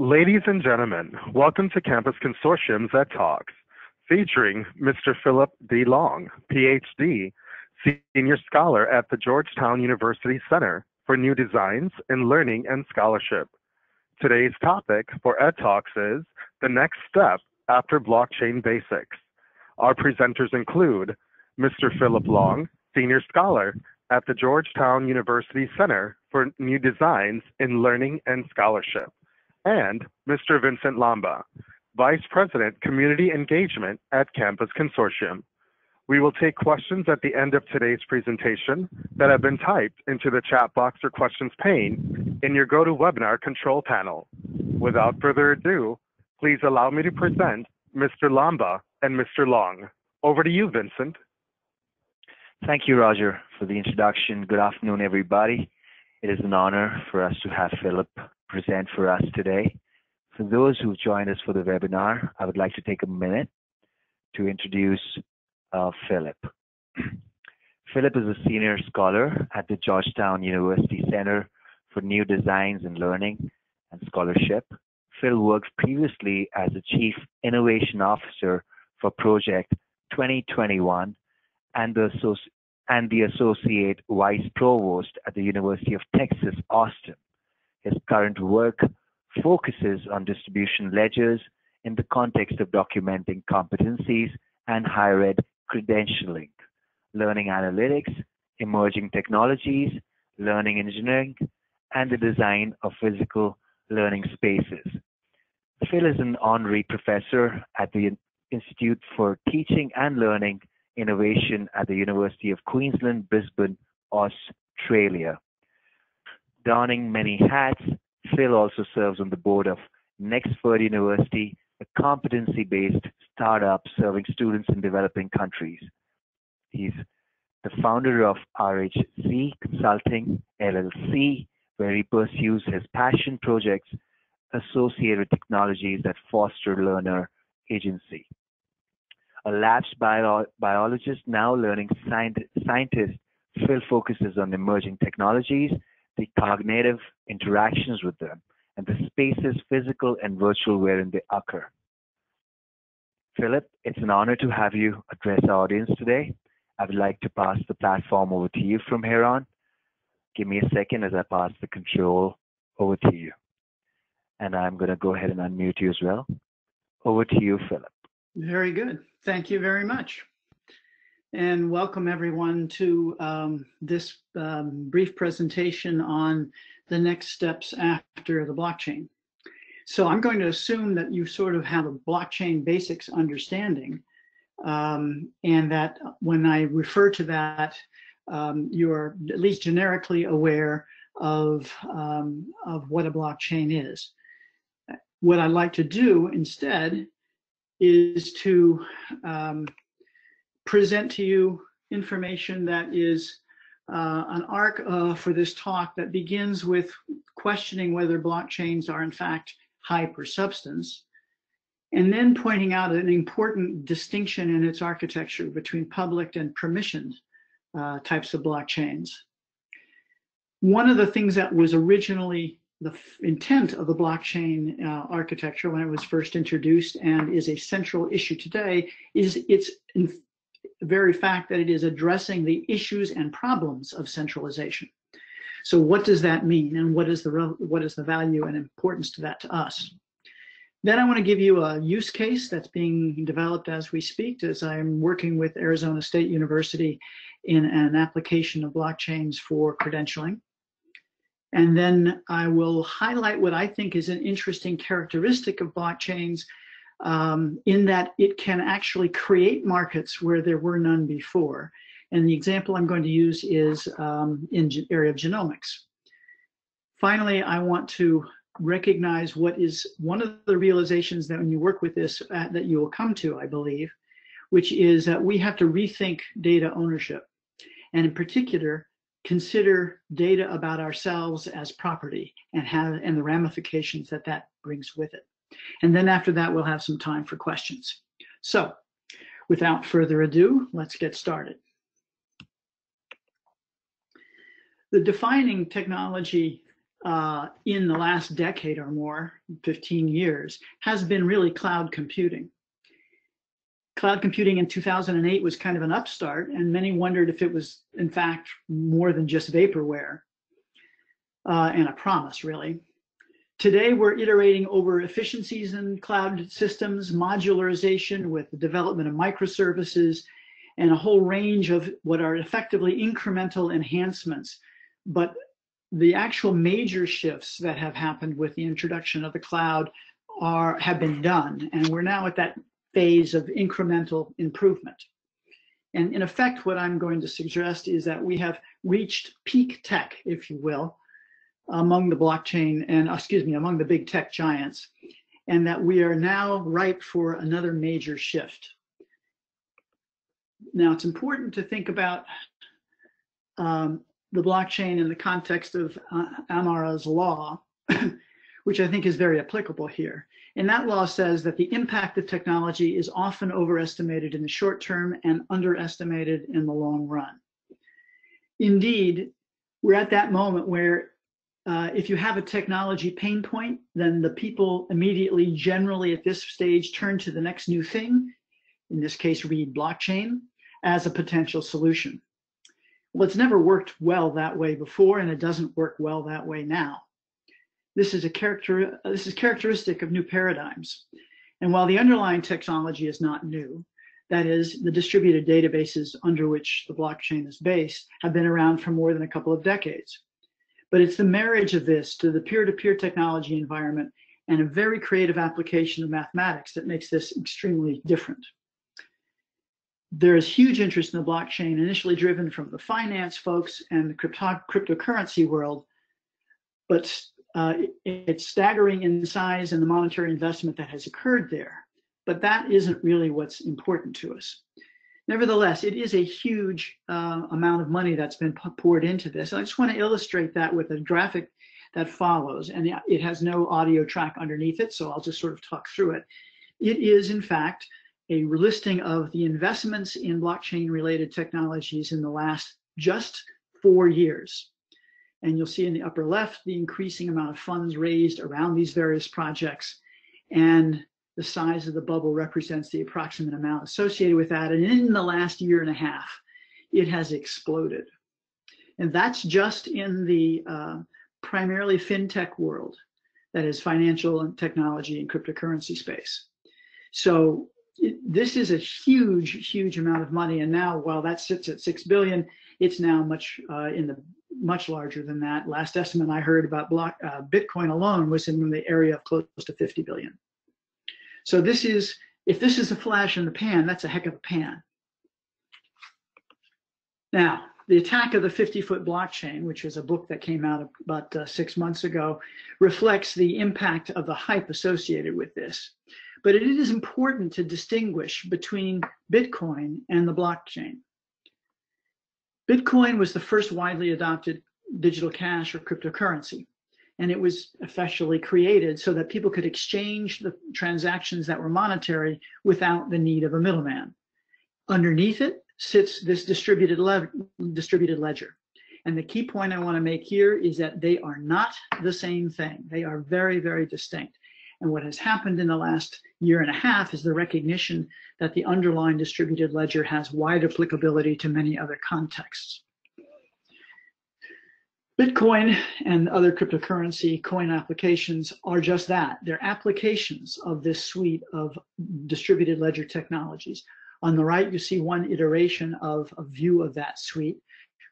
Ladies and gentlemen, welcome to Campus Consortium's Ed Talks, featuring Mr. Phillip D. Long, PhD, Senior Scholar at the Georgetown University Center for New Designs in Learning and Scholarship. Today's topic for Ed Talks is the next step after blockchain basics. Our presenters include Mr. Phillip Long, Senior Scholar at the Georgetown University Center for New Designs in Learning and Scholarship, and Mr. Vincent Lamba, Vice President, Community Engagement at Campus Consortium. We will take questions at the end of today's presentation that have been typed into the chat box or questions pane in your GoToWebinar control panel. Without further ado, please allow me to present Mr. Lamba and Mr. Long. Over to you, Vincent. Thank you, Roger, for the introduction. Good afternoon, everybody. It is an honor for us to have Phillip present for us today. For those who've joined us for the webinar, I would like to take a minute to introduce uh, Phillip. Phillip is a senior scholar at the Georgetown University Center for New Designs in Learning and Scholarship. Phil worked previously as the Chief Innovation Officer for Project 2021 and the, and the Associate Vice Provost at the University of Texas, Austin. His current work focuses on distribution ledgers in the context of documenting competencies and higher ed credentialing, learning analytics, emerging technologies, learning engineering, and the design of physical learning spaces. Phil is an honorary professor at the Institute for Teaching and Learning Innovation at the University of Queensland, Brisbane, Australia. Donning many hats, Phil also serves on the board of Nexford University, a competency-based startup serving students in developing countries. He's the founder of RHC Consulting LLC, where he pursues his passion projects associated with technologies that foster learner agency a lapsed bio biologist, now learning scientist, Phil focuses on emerging technologies, the cognitive interactions with them, and the spaces, physical and virtual, wherein they occur. Phillip, it's an honor to have you address our audience today. I would like to pass the platform over to you from here on. Give me a second as I pass the control over to you. And I'm going to go ahead and unmute you as well. Over to you, Phillip. Very good. Thank you very much. And welcome everyone to um, this um, brief presentation on the next steps after the blockchain. So I'm going to assume that you sort of have a blockchain basics understanding um, and that when I refer to that, um, you're at least generically aware of, um, of what a blockchain is. What I'd like to do instead is to um, present to you information that is uh, an arc uh, for this talk that begins with questioning whether blockchains are in fact hype or substance, and then pointing out an important distinction in its architecture between public and permissioned uh, types of blockchains. One of the things that was originally the intent of the blockchain uh, architecture when it was first introduced and is a central issue today is its very fact that it is addressing the issues and problems of centralization. So what does that mean and what is the what is the value and importance to that to us? Then I want to give you a use case that's being developed as we speak as I'm working with Arizona State University in an application of blockchains for credentialing. And then I will highlight what I think is an interesting characteristic of blockchains um, in that it can actually create markets where there were none before. And the example I'm going to use is um, in area of genomics. Finally, I want to recognize what is one of the realizations that when you work with this uh, that you will come to, I believe, which is that we have to rethink data ownership. And in particular, consider data about ourselves as property and have and the ramifications that that brings with it. And then after that, we'll have some time for questions. So without further ado, let's get started. The defining technology uh, in the last decade or more, 15 years, has been really cloud computing. Cloud computing in 2008 was kind of an upstart, and many wondered if it was, in fact, more than just vaporware uh, and a promise, really. Today, we're iterating over efficiencies in cloud systems, modularization with the development of microservices, and a whole range of what are effectively incremental enhancements. But the actual major shifts that have happened with the introduction of the cloud are have been done, and we're now at that phase of incremental improvement. And in effect, what I'm going to suggest is that we have reached peak tech, if you will, among the blockchain and, excuse me, among the big tech giants, and that we are now ripe for another major shift. Now, it's important to think about um, the blockchain in the context of uh, Amara's law, which I think is very applicable here. And that law says that the impact of technology is often overestimated in the short term and underestimated in the long run. Indeed, we're at that moment where uh, if you have a technology pain point, then the people immediately, generally at this stage, turn to the next new thing, in this case, read blockchain, as a potential solution. Well, it's never worked well that way before, and it doesn't work well that way now. This is a character. This is characteristic of new paradigms. And while the underlying technology is not new, that is, the distributed databases under which the blockchain is based have been around for more than a couple of decades. But it's the marriage of this to the peer-to-peer technology environment and a very creative application of mathematics that makes this extremely different. There is huge interest in the blockchain, initially driven from the finance folks and the crypto cryptocurrency world, but uh, it's staggering in size and the monetary investment that has occurred there. But that isn't really what's important to us. Nevertheless, it is a huge uh, amount of money that's been poured into this. I just want to illustrate that with a graphic that follows, and it has no audio track underneath it, so I'll just sort of talk through it. It is, in fact, a listing of the investments in blockchain related technologies in the last just four years. And you'll see in the upper left the increasing amount of funds raised around these various projects. And the size of the bubble represents the approximate amount associated with that. And in the last year and a half, it has exploded. And that's just in the uh, primarily fintech world, that is financial and technology and cryptocurrency space. So it, this is a huge, huge amount of money. And now, while that sits at six billion, it's now much uh, in the much larger than that. Last estimate I heard about block, uh, Bitcoin alone was in the area of close to 50 billion. So this is, if this is a flash in the pan, that's a heck of a pan. Now, the attack of the 50 foot blockchain, which is a book that came out about uh, six months ago, reflects the impact of the hype associated with this. But it is important to distinguish between Bitcoin and the blockchain. Bitcoin was the first widely adopted digital cash or cryptocurrency and it was officially created so that people could exchange the transactions that were monetary without the need of a middleman. Underneath it sits this distributed, le distributed ledger. And the key point I want to make here is that they are not the same thing. They are very, very distinct. And what has happened in the last year and a half is the recognition that the underlying distributed ledger has wide applicability to many other contexts. Bitcoin and other cryptocurrency coin applications are just that. They're applications of this suite of distributed ledger technologies. On the right, you see one iteration of a view of that suite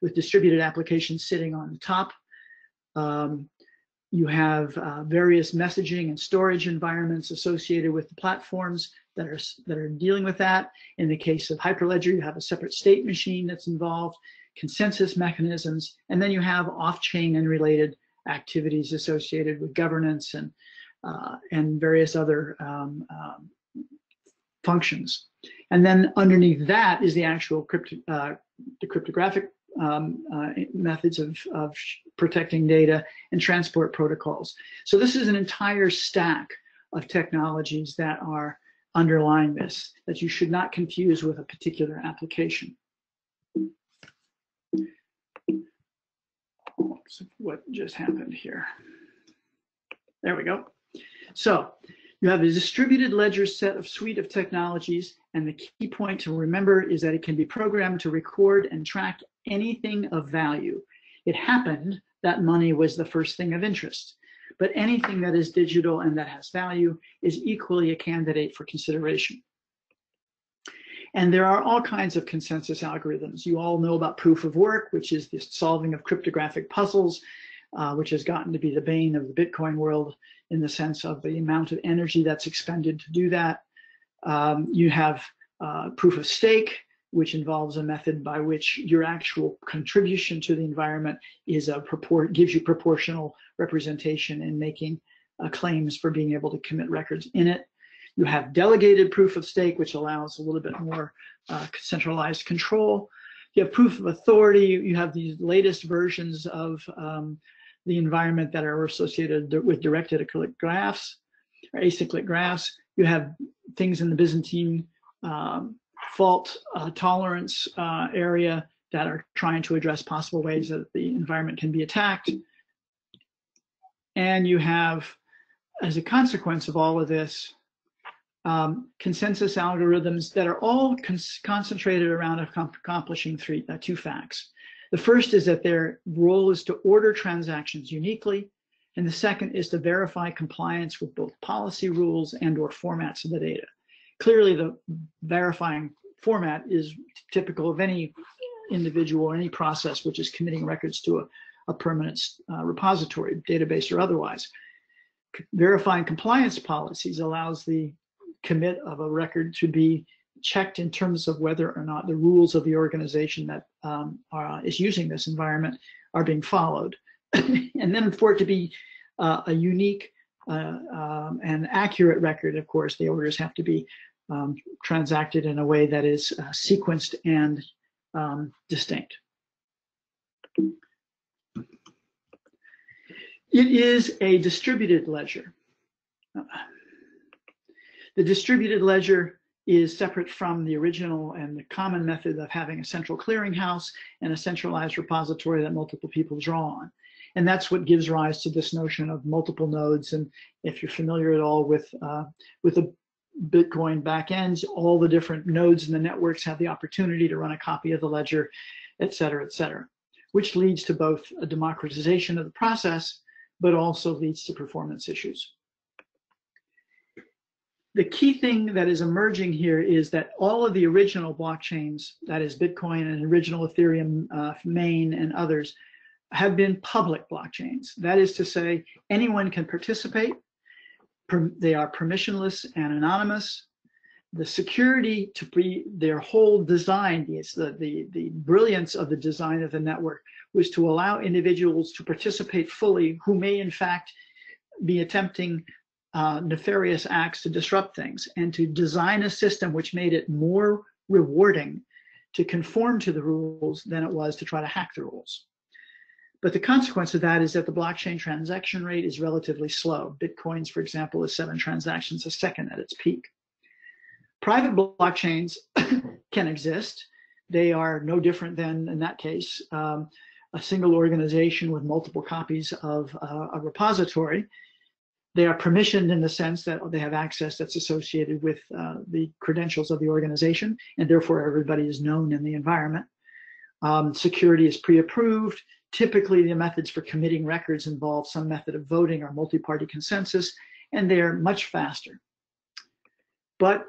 with distributed applications sitting on the top. Um, you have uh, various messaging and storage environments associated with the platforms that are, that are dealing with that. In the case of Hyperledger, you have a separate state machine that's involved consensus mechanisms, and then you have off-chain and related activities associated with governance and uh, and various other um, um, functions. And then underneath that is the actual crypto, uh, the cryptographic um, uh, methods of, of protecting data and transport protocols. So this is an entire stack of technologies that are underlying this that you should not confuse with a particular application. What just happened here. There we go. So you have a distributed ledger set of suite of technologies, and the key point to remember is that it can be programmed to record and track anything of value. It happened that money was the first thing of interest, but anything that is digital and that has value is equally a candidate for consideration. And there are all kinds of consensus algorithms. You all know about proof of work, which is the solving of cryptographic puzzles, uh, which has gotten to be the bane of the Bitcoin world in the sense of the amount of energy that's expended to do that. Um, you have uh, proof of stake, which involves a method by which your actual contribution to the environment is a propor gives you proportional representation in making uh, claims for being able to commit records in it. You have delegated proof of stake, which allows a little bit more uh, centralized control. You have proof of authority. You have these latest versions of um, the environment that are associated with directed acyclic graphs or acyclic graphs. You have things in the Byzantine um, fault uh, tolerance uh, area that are trying to address possible ways that the environment can be attacked. And you have, as a consequence of all of this, um, consensus algorithms that are all concentrated around accomplishing three, uh, two facts. The first is that their role is to order transactions uniquely, and the second is to verify compliance with both policy rules and or formats of the data. Clearly, the verifying format is typical of any individual or any process which is committing records to a, a permanent uh, repository, database or otherwise. C verifying compliance policies allows the commit of a record to be checked in terms of whether or not the rules of the organization that um, are, is using this environment are being followed. and then for it to be uh, a unique uh, um, and accurate record, of course, the orders have to be um, transacted in a way that is uh, sequenced and um, distinct. It is a distributed ledger. The distributed ledger is separate from the original and the common method of having a central clearinghouse and a centralized repository that multiple people draw on. And that's what gives rise to this notion of multiple nodes. And if you're familiar at all with, uh, with the Bitcoin backends, all the different nodes in the networks have the opportunity to run a copy of the ledger, et cetera, et cetera, which leads to both a democratization of the process, but also leads to performance issues the key thing that is emerging here is that all of the original blockchains, that is Bitcoin and original Ethereum, uh, Main and others, have been public blockchains. That is to say, anyone can participate. they are permissionless and anonymous. The security to be their whole design, the, the, the brilliance of the design of the network was to allow individuals to participate fully who may in fact be attempting uh, nefarious acts to disrupt things and to design a system which made it more rewarding to conform to the rules than it was to try to hack the rules. But the consequence of that is that the blockchain transaction rate is relatively slow. Bitcoins, for example, is seven transactions a second at its peak. Private blockchains can exist. They are no different than, in that case, um, a single organization with multiple copies of uh, a repository they are permissioned in the sense that they have access that's associated with uh, the credentials of the organization, and therefore everybody is known in the environment. Um, security is pre-approved. Typically, the methods for committing records involve some method of voting or multi-party consensus, and they're much faster. But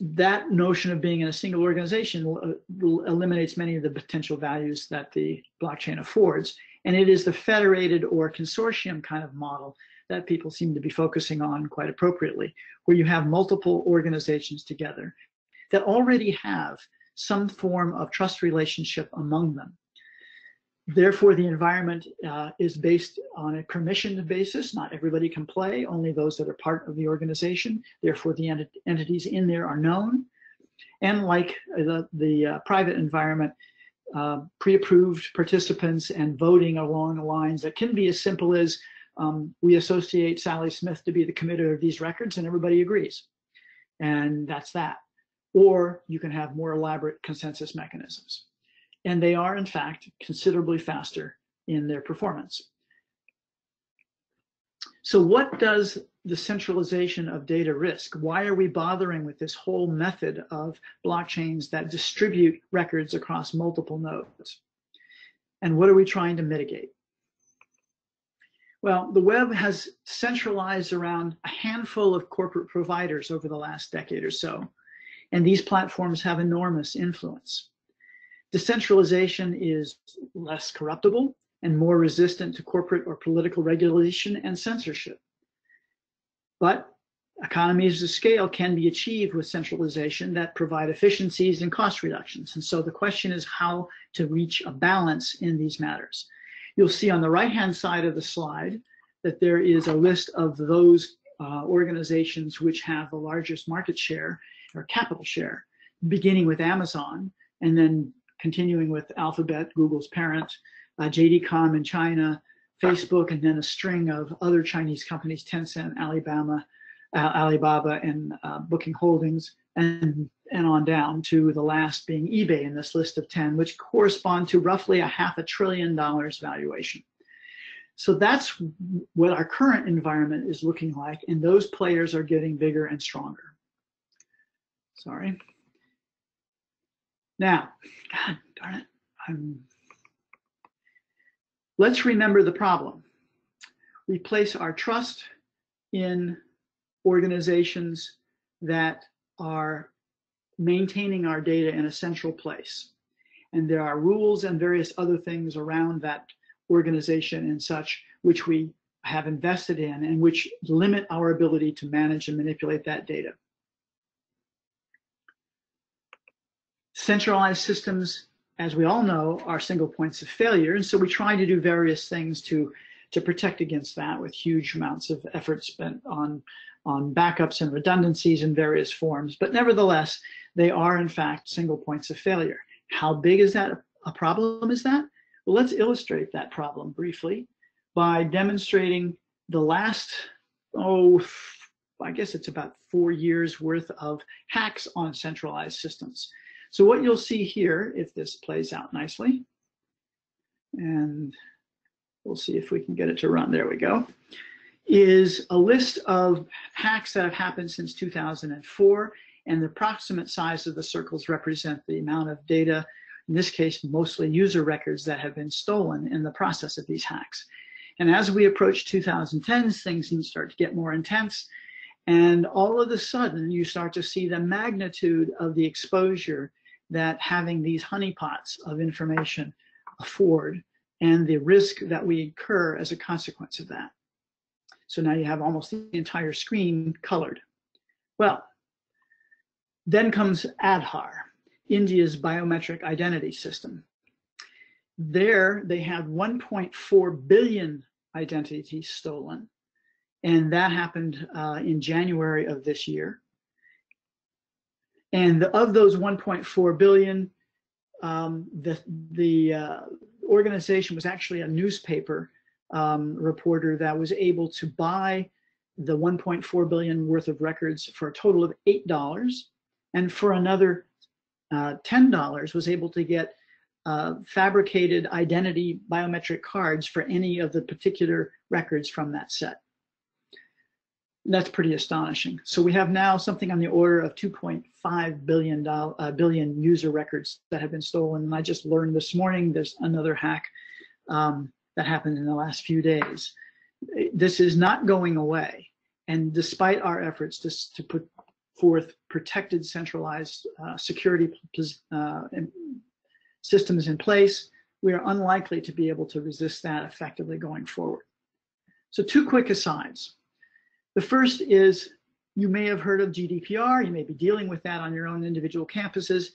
that notion of being in a single organization uh, eliminates many of the potential values that the blockchain affords. And it is the federated or consortium kind of model that people seem to be focusing on quite appropriately, where you have multiple organizations together that already have some form of trust relationship among them. Therefore, the environment uh, is based on a permission basis. Not everybody can play, only those that are part of the organization. Therefore, the ent entities in there are known. And like the, the uh, private environment, uh, pre-approved participants and voting along the lines that can be as simple as um, we associate Sally Smith to be the committer of these records and everybody agrees. And that's that. Or you can have more elaborate consensus mechanisms. And they are, in fact, considerably faster in their performance. So what does the centralization of data risk? Why are we bothering with this whole method of blockchains that distribute records across multiple nodes? And what are we trying to mitigate? Well, the web has centralized around a handful of corporate providers over the last decade or so, and these platforms have enormous influence. Decentralization is less corruptible and more resistant to corporate or political regulation and censorship. But economies of scale can be achieved with centralization that provide efficiencies and cost reductions. And so the question is how to reach a balance in these matters. You'll see on the right-hand side of the slide that there is a list of those uh, organizations which have the largest market share or capital share, beginning with Amazon and then continuing with Alphabet, Google's parent, uh, JD.com in China, Facebook, and then a string of other Chinese companies, Tencent, Alibaba, uh, Alibaba, and uh, Booking Holdings, and and on down to the last being eBay in this list of 10, which correspond to roughly a half a trillion dollars valuation. So that's what our current environment is looking like, and those players are getting bigger and stronger. Sorry. Now, God darn it, I'm Let's remember the problem. We place our trust in organizations that are maintaining our data in a central place. And there are rules and various other things around that organization and such which we have invested in and which limit our ability to manage and manipulate that data. Centralized systems as we all know, are single points of failure. And so we try to do various things to, to protect against that with huge amounts of effort spent on, on backups and redundancies in various forms. But nevertheless, they are in fact single points of failure. How big is that a problem is that? Well, let's illustrate that problem briefly by demonstrating the last, oh, I guess it's about four years worth of hacks on centralized systems. So what you'll see here, if this plays out nicely, and we'll see if we can get it to run, there we go, is a list of hacks that have happened since 2004, and the approximate size of the circles represent the amount of data, in this case, mostly user records that have been stolen in the process of these hacks. And as we approach 2010, things start to get more intense, and all of a sudden, you start to see the magnitude of the exposure that having these honeypots of information afford and the risk that we incur as a consequence of that. So now you have almost the entire screen colored. Well, then comes Aadhaar, India's biometric identity system. There they had 1.4 billion identities stolen, and that happened uh, in January of this year. And of those 1.4 billion, um, the the uh, organization was actually a newspaper um, reporter that was able to buy the 1.4 billion worth of records for a total of eight dollars, and for another uh, ten dollars was able to get uh, fabricated identity biometric cards for any of the particular records from that set that's pretty astonishing. So we have now something on the order of 2.5 billion uh, billion user records that have been stolen. And I just learned this morning there's another hack um, that happened in the last few days. This is not going away. And despite our efforts to, to put forth protected centralized uh, security uh, systems in place, we are unlikely to be able to resist that effectively going forward. So two quick asides. The first is you may have heard of GDPR. You may be dealing with that on your own individual campuses.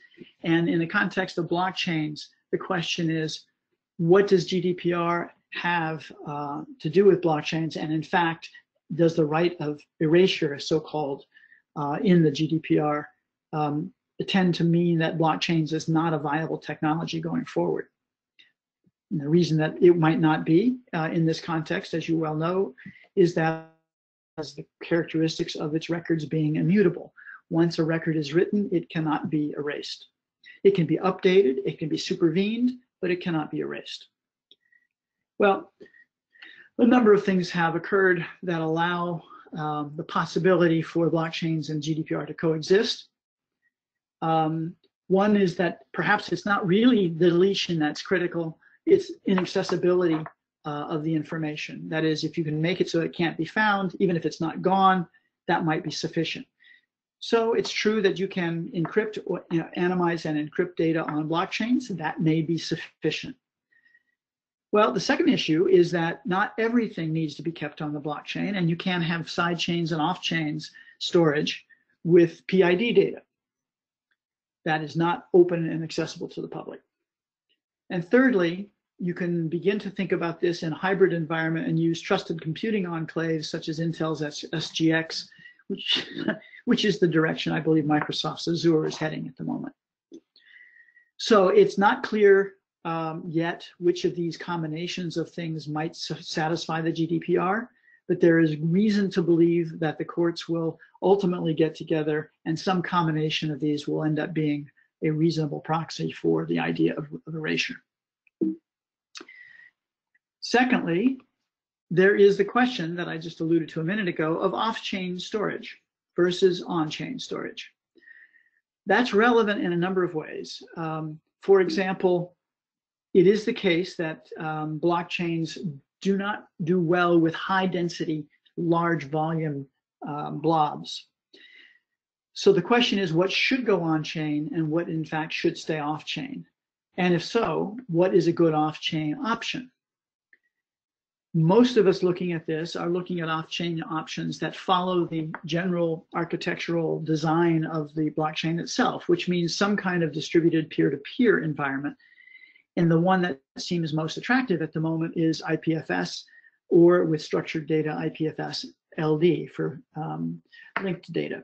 And in the context of blockchains, the question is, what does GDPR have uh, to do with blockchains? And in fact, does the right of erasure, so-called, uh, in the GDPR um, tend to mean that blockchains is not a viable technology going forward? And the reason that it might not be uh, in this context, as you well know, is that has the characteristics of its records being immutable. Once a record is written, it cannot be erased. It can be updated, it can be supervened, but it cannot be erased. Well, a number of things have occurred that allow um, the possibility for blockchains and GDPR to coexist. Um, one is that perhaps it's not really the deletion that's critical, it's inaccessibility uh, of the information. That is, if you can make it so it can't be found, even if it's not gone, that might be sufficient. So it's true that you can encrypt or you know, anonymize and encrypt data on blockchains. That may be sufficient. Well, the second issue is that not everything needs to be kept on the blockchain, and you can have side chains and off chains storage with PID data that is not open and accessible to the public. And thirdly, you can begin to think about this in hybrid environment and use trusted computing enclaves such as Intel's SGX, which, which is the direction I believe Microsoft's Azure is heading at the moment. So it's not clear um, yet which of these combinations of things might satisfy the GDPR, but there is reason to believe that the courts will ultimately get together and some combination of these will end up being a reasonable proxy for the idea of, of erasure. Secondly, there is the question that I just alluded to a minute ago of off-chain storage versus on-chain storage. That's relevant in a number of ways. Um, for example, it is the case that um, blockchains do not do well with high density, large volume um, blobs. So the question is what should go on chain and what in fact should stay off chain? And if so, what is a good off chain option? Most of us looking at this are looking at off chain options that follow the general architectural design of the blockchain itself, which means some kind of distributed peer to peer environment and the one that seems most attractive at the moment is IPFS or with structured data IPFS LD for um, linked data.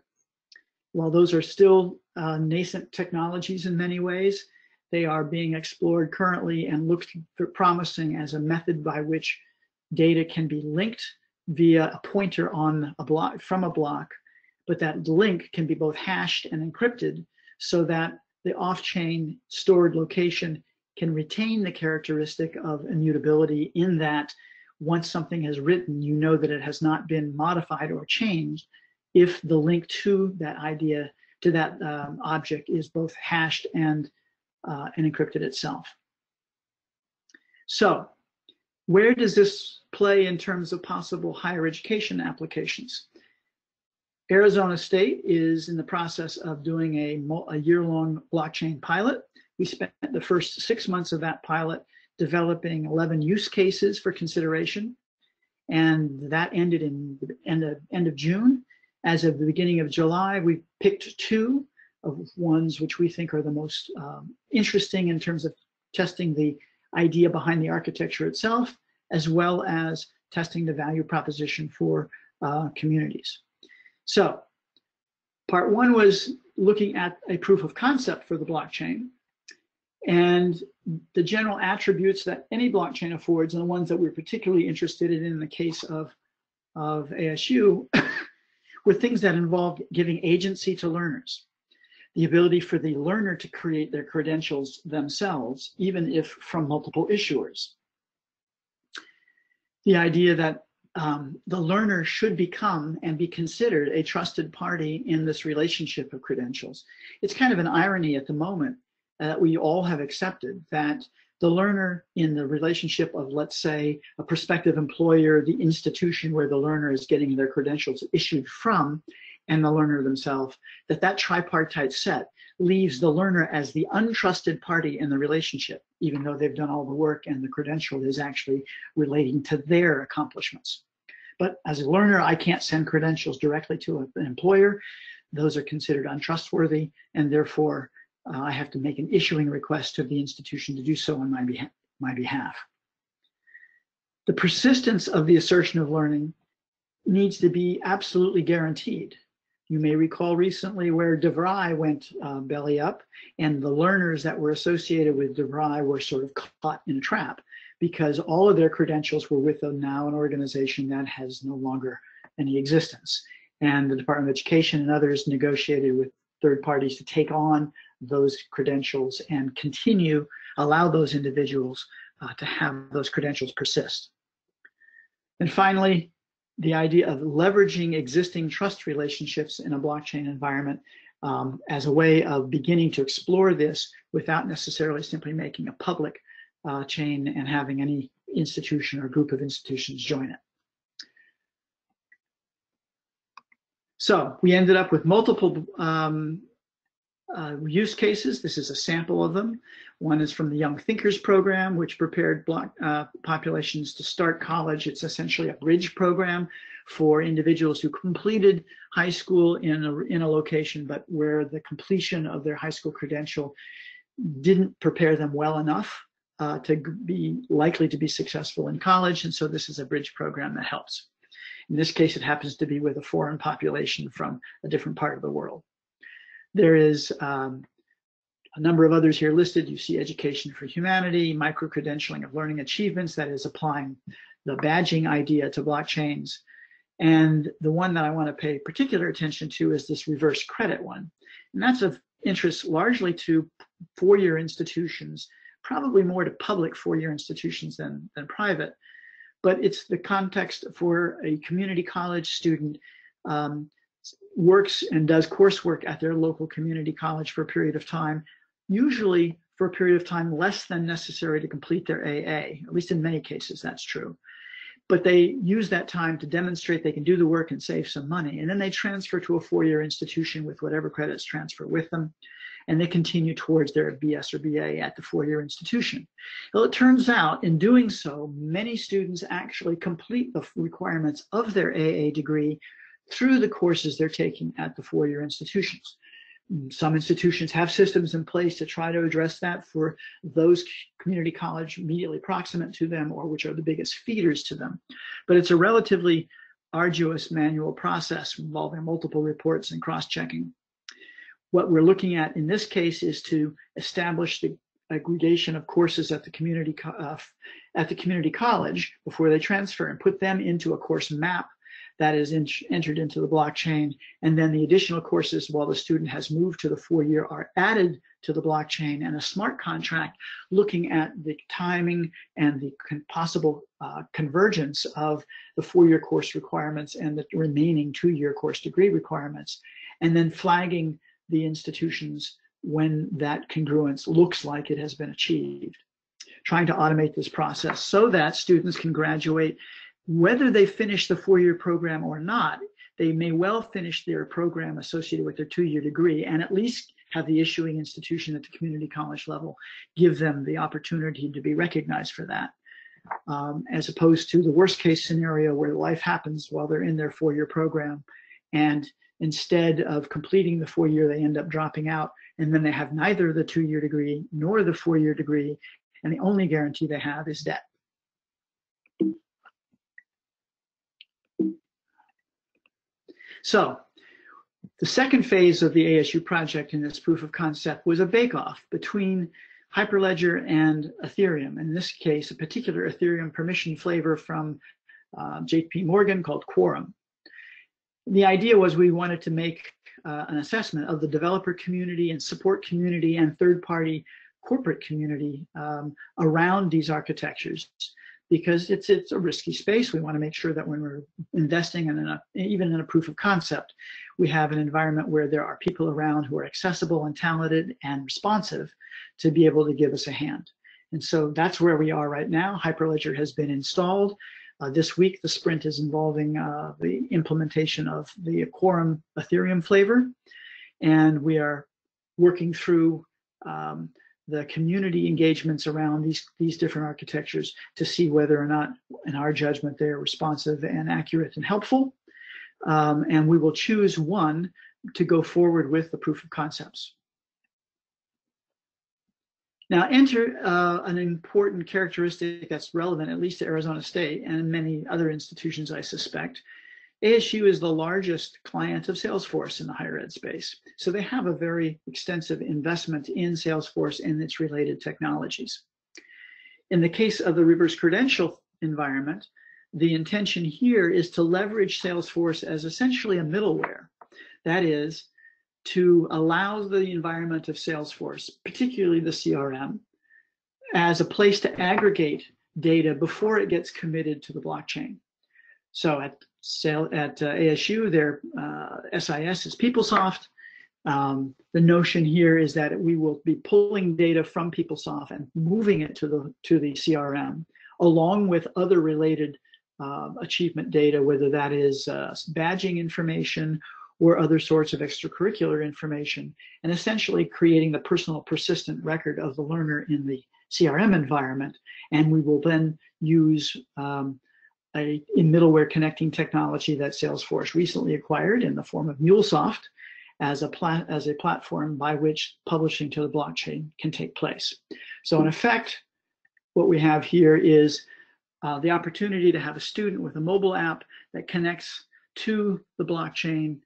While those are still uh, nascent technologies in many ways, they are being explored currently and looked promising as a method by which data can be linked via a pointer on a block from a block, but that link can be both hashed and encrypted so that the off-chain stored location can retain the characteristic of immutability in that once something has written, you know that it has not been modified or changed if the link to that idea, to that um, object is both hashed and, uh, and encrypted itself. So where does this play in terms of possible higher education applications? Arizona State is in the process of doing a, a year-long blockchain pilot we spent the first six months of that pilot developing 11 use cases for consideration. And that ended in the end of, end of June. As of the beginning of July, we picked two of ones which we think are the most um, interesting in terms of testing the idea behind the architecture itself, as well as testing the value proposition for uh, communities. So part one was looking at a proof of concept for the blockchain. And the general attributes that any blockchain affords, and the ones that we're particularly interested in in the case of, of ASU, were things that involved giving agency to learners. The ability for the learner to create their credentials themselves, even if from multiple issuers. The idea that um, the learner should become and be considered a trusted party in this relationship of credentials. It's kind of an irony at the moment that we all have accepted that the learner in the relationship of, let's say, a prospective employer, the institution where the learner is getting their credentials issued from, and the learner themselves, that that tripartite set leaves the learner as the untrusted party in the relationship, even though they've done all the work and the credential is actually relating to their accomplishments. But as a learner, I can't send credentials directly to an employer. Those are considered untrustworthy, and therefore uh, I have to make an issuing request to the institution to do so on my, beha my behalf. The persistence of the assertion of learning needs to be absolutely guaranteed. You may recall recently where DeVry went uh, belly up and the learners that were associated with DeVry were sort of caught in a trap because all of their credentials were with a, now an organization that has no longer any existence. And the Department of Education and others negotiated with third parties to take on those credentials and continue, allow those individuals uh, to have those credentials persist. And finally, the idea of leveraging existing trust relationships in a blockchain environment um, as a way of beginning to explore this without necessarily simply making a public uh, chain and having any institution or group of institutions join it. So we ended up with multiple um, uh, use cases. This is a sample of them. One is from the Young Thinkers program, which prepared block, uh, populations to start college. It's essentially a bridge program for individuals who completed high school in a, in a location, but where the completion of their high school credential didn't prepare them well enough uh, to be likely to be successful in college. And so this is a bridge program that helps. In this case, it happens to be with a foreign population from a different part of the world. There is um, a number of others here listed. You see Education for Humanity, micro-credentialing of learning achievements, that is applying the badging idea to blockchains. And the one that I want to pay particular attention to is this reverse credit one. And that's of interest largely to four-year institutions, probably more to public four-year institutions than, than private. But it's the context for a community college student um, works and does coursework at their local community college for a period of time, usually for a period of time less than necessary to complete their AA. At least in many cases, that's true. But they use that time to demonstrate they can do the work and save some money. And then they transfer to a four-year institution with whatever credits transfer with them. And they continue towards their BS or BA at the four-year institution. Well, it turns out in doing so, many students actually complete the requirements of their AA degree through the courses they're taking at the four-year institutions. Some institutions have systems in place to try to address that for those community college immediately proximate to them or which are the biggest feeders to them. But it's a relatively arduous manual process involving multiple reports and cross-checking. What we're looking at in this case is to establish the aggregation of courses at the community uh, at the community college before they transfer and put them into a course map that is in, entered into the blockchain. And then the additional courses while the student has moved to the four year are added to the blockchain and a smart contract looking at the timing and the possible uh, convergence of the four year course requirements and the remaining two year course degree requirements. And then flagging the institutions when that congruence looks like it has been achieved. Trying to automate this process so that students can graduate whether they finish the four-year program or not, they may well finish their program associated with their two-year degree and at least have the issuing institution at the community college level give them the opportunity to be recognized for that. Um, as opposed to the worst case scenario where life happens while they're in their four-year program and instead of completing the four year they end up dropping out and then they have neither the two-year degree nor the four-year degree and the only guarantee they have is debt So the second phase of the ASU project in this proof of concept was a bake-off between Hyperledger and Ethereum. In this case, a particular Ethereum permission flavor from uh, JP Morgan called Quorum. The idea was we wanted to make uh, an assessment of the developer community and support community and third-party corporate community um, around these architectures because it's it's a risky space. We want to make sure that when we're investing in even in a proof of concept, we have an environment where there are people around who are accessible and talented and responsive to be able to give us a hand. And so that's where we are right now. Hyperledger has been installed. Uh, this week, the sprint is involving uh, the implementation of the Quorum Ethereum flavor. And we are working through um, the community engagements around these, these different architectures to see whether or not, in our judgment, they're responsive and accurate and helpful. Um, and we will choose one to go forward with the proof of concepts. Now enter uh, an important characteristic that's relevant at least to Arizona State and many other institutions I suspect, ASU is the largest client of Salesforce in the higher ed space. So they have a very extensive investment in Salesforce and its related technologies. In the case of the reverse credential environment, the intention here is to leverage Salesforce as essentially a middleware. That is, to allow the environment of Salesforce, particularly the CRM, as a place to aggregate data before it gets committed to the blockchain. So at at uh, ASU, their uh, SIS is PeopleSoft. Um, the notion here is that we will be pulling data from PeopleSoft and moving it to the to the CRM, along with other related uh, achievement data, whether that is uh, badging information or other sorts of extracurricular information, and essentially creating the personal persistent record of the learner in the CRM environment. And we will then use um, a in middleware connecting technology that Salesforce recently acquired in the form of MuleSoft as a plat as a platform by which publishing to the blockchain can take place. So in effect, what we have here is uh, the opportunity to have a student with a mobile app that connects to the blockchain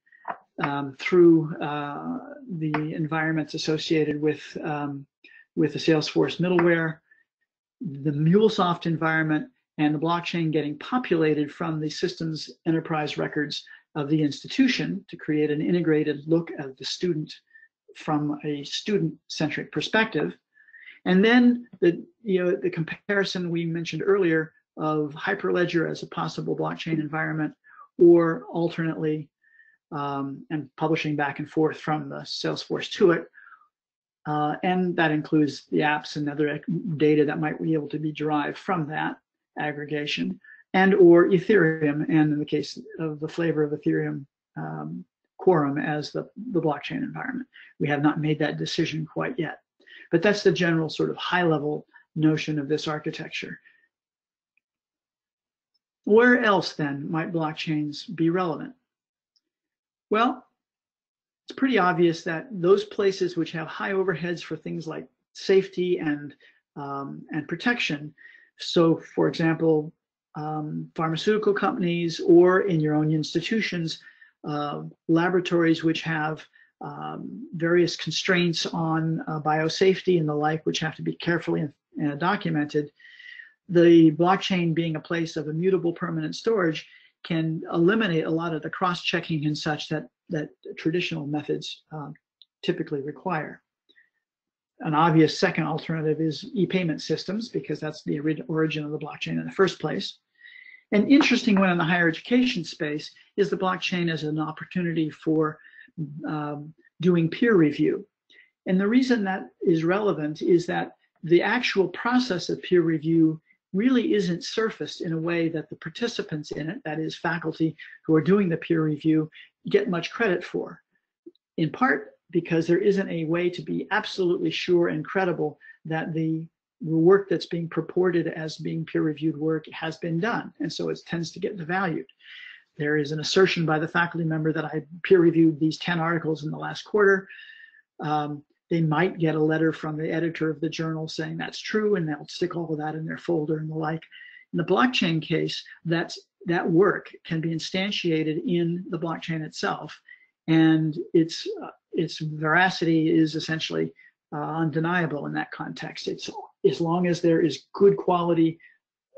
um, through uh, the environments associated with um, with the Salesforce middleware, the MuleSoft environment, and the blockchain getting populated from the systems enterprise records of the institution to create an integrated look at the student from a student-centric perspective. And then the, you know, the comparison we mentioned earlier of Hyperledger as a possible blockchain environment, or alternately, um, and publishing back and forth from the Salesforce to it. Uh, and that includes the apps and other data that might be able to be derived from that aggregation and or Ethereum, and in the case of the flavor of Ethereum, um, Quorum as the, the blockchain environment. We have not made that decision quite yet. But that's the general sort of high level notion of this architecture. Where else then might blockchains be relevant? Well, it's pretty obvious that those places which have high overheads for things like safety and um, and protection so, for example, um, pharmaceutical companies or in your own institutions, uh, laboratories which have um, various constraints on uh, biosafety and the like, which have to be carefully uh, documented. The blockchain being a place of immutable permanent storage can eliminate a lot of the cross-checking and such that, that traditional methods uh, typically require an obvious second alternative is e-payment systems because that's the origin of the blockchain in the first place. An interesting one in the higher education space is the blockchain as an opportunity for um, doing peer review. And the reason that is relevant is that the actual process of peer review really isn't surfaced in a way that the participants in it, that is faculty who are doing the peer review, get much credit for. In part because there isn't a way to be absolutely sure and credible that the work that's being purported as being peer-reviewed work has been done. And so it tends to get devalued. There is an assertion by the faculty member that I peer-reviewed these 10 articles in the last quarter. Um, they might get a letter from the editor of the journal saying that's true, and they'll stick all of that in their folder and the like. In the blockchain case, that's, that work can be instantiated in the blockchain itself, and it's its veracity is essentially uh, undeniable in that context. It's as long as there is good quality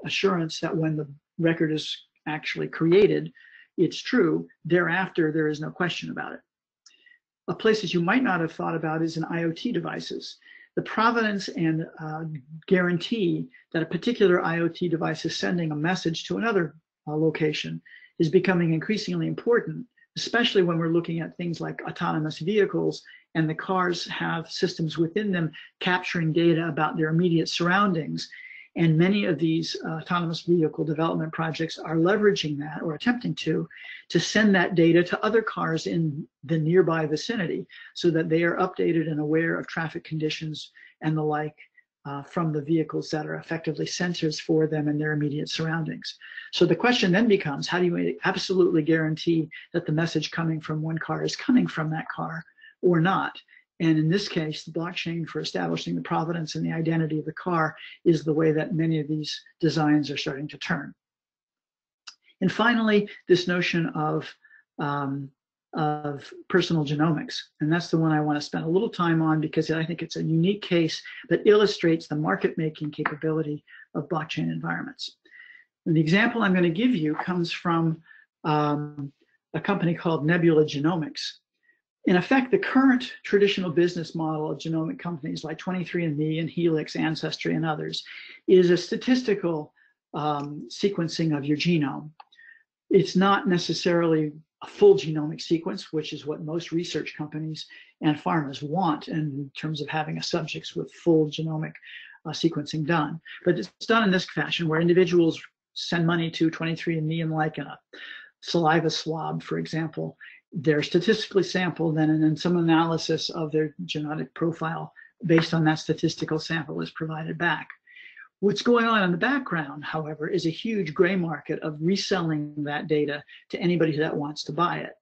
assurance that when the record is actually created, it's true. Thereafter, there is no question about it. A places you might not have thought about is in IoT devices. The provenance and uh, guarantee that a particular IoT device is sending a message to another uh, location is becoming increasingly important especially when we're looking at things like autonomous vehicles and the cars have systems within them capturing data about their immediate surroundings. And many of these uh, autonomous vehicle development projects are leveraging that or attempting to, to send that data to other cars in the nearby vicinity so that they are updated and aware of traffic conditions and the like uh, from the vehicles that are effectively sensors for them and their immediate surroundings. So the question then becomes, how do you absolutely guarantee that the message coming from one car is coming from that car or not? And in this case, the blockchain for establishing the provenance and the identity of the car is the way that many of these designs are starting to turn. And finally, this notion of um, of personal genomics. And that's the one I want to spend a little time on because I think it's a unique case that illustrates the market making capability of blockchain environments. And the example I'm going to give you comes from um, a company called Nebula Genomics. in effect, the current traditional business model of genomic companies like 23andMe and Helix, Ancestry, and others is a statistical um, sequencing of your genome. It's not necessarily a full genomic sequence, which is what most research companies and pharmas want in terms of having a subjects with full genomic uh, sequencing done. But it's done in this fashion where individuals send money to 23andMe and like a saliva swab, for example, they're statistically sampled then, and then some analysis of their genetic profile based on that statistical sample is provided back. What's going on in the background, however, is a huge gray market of reselling that data to anybody that wants to buy it.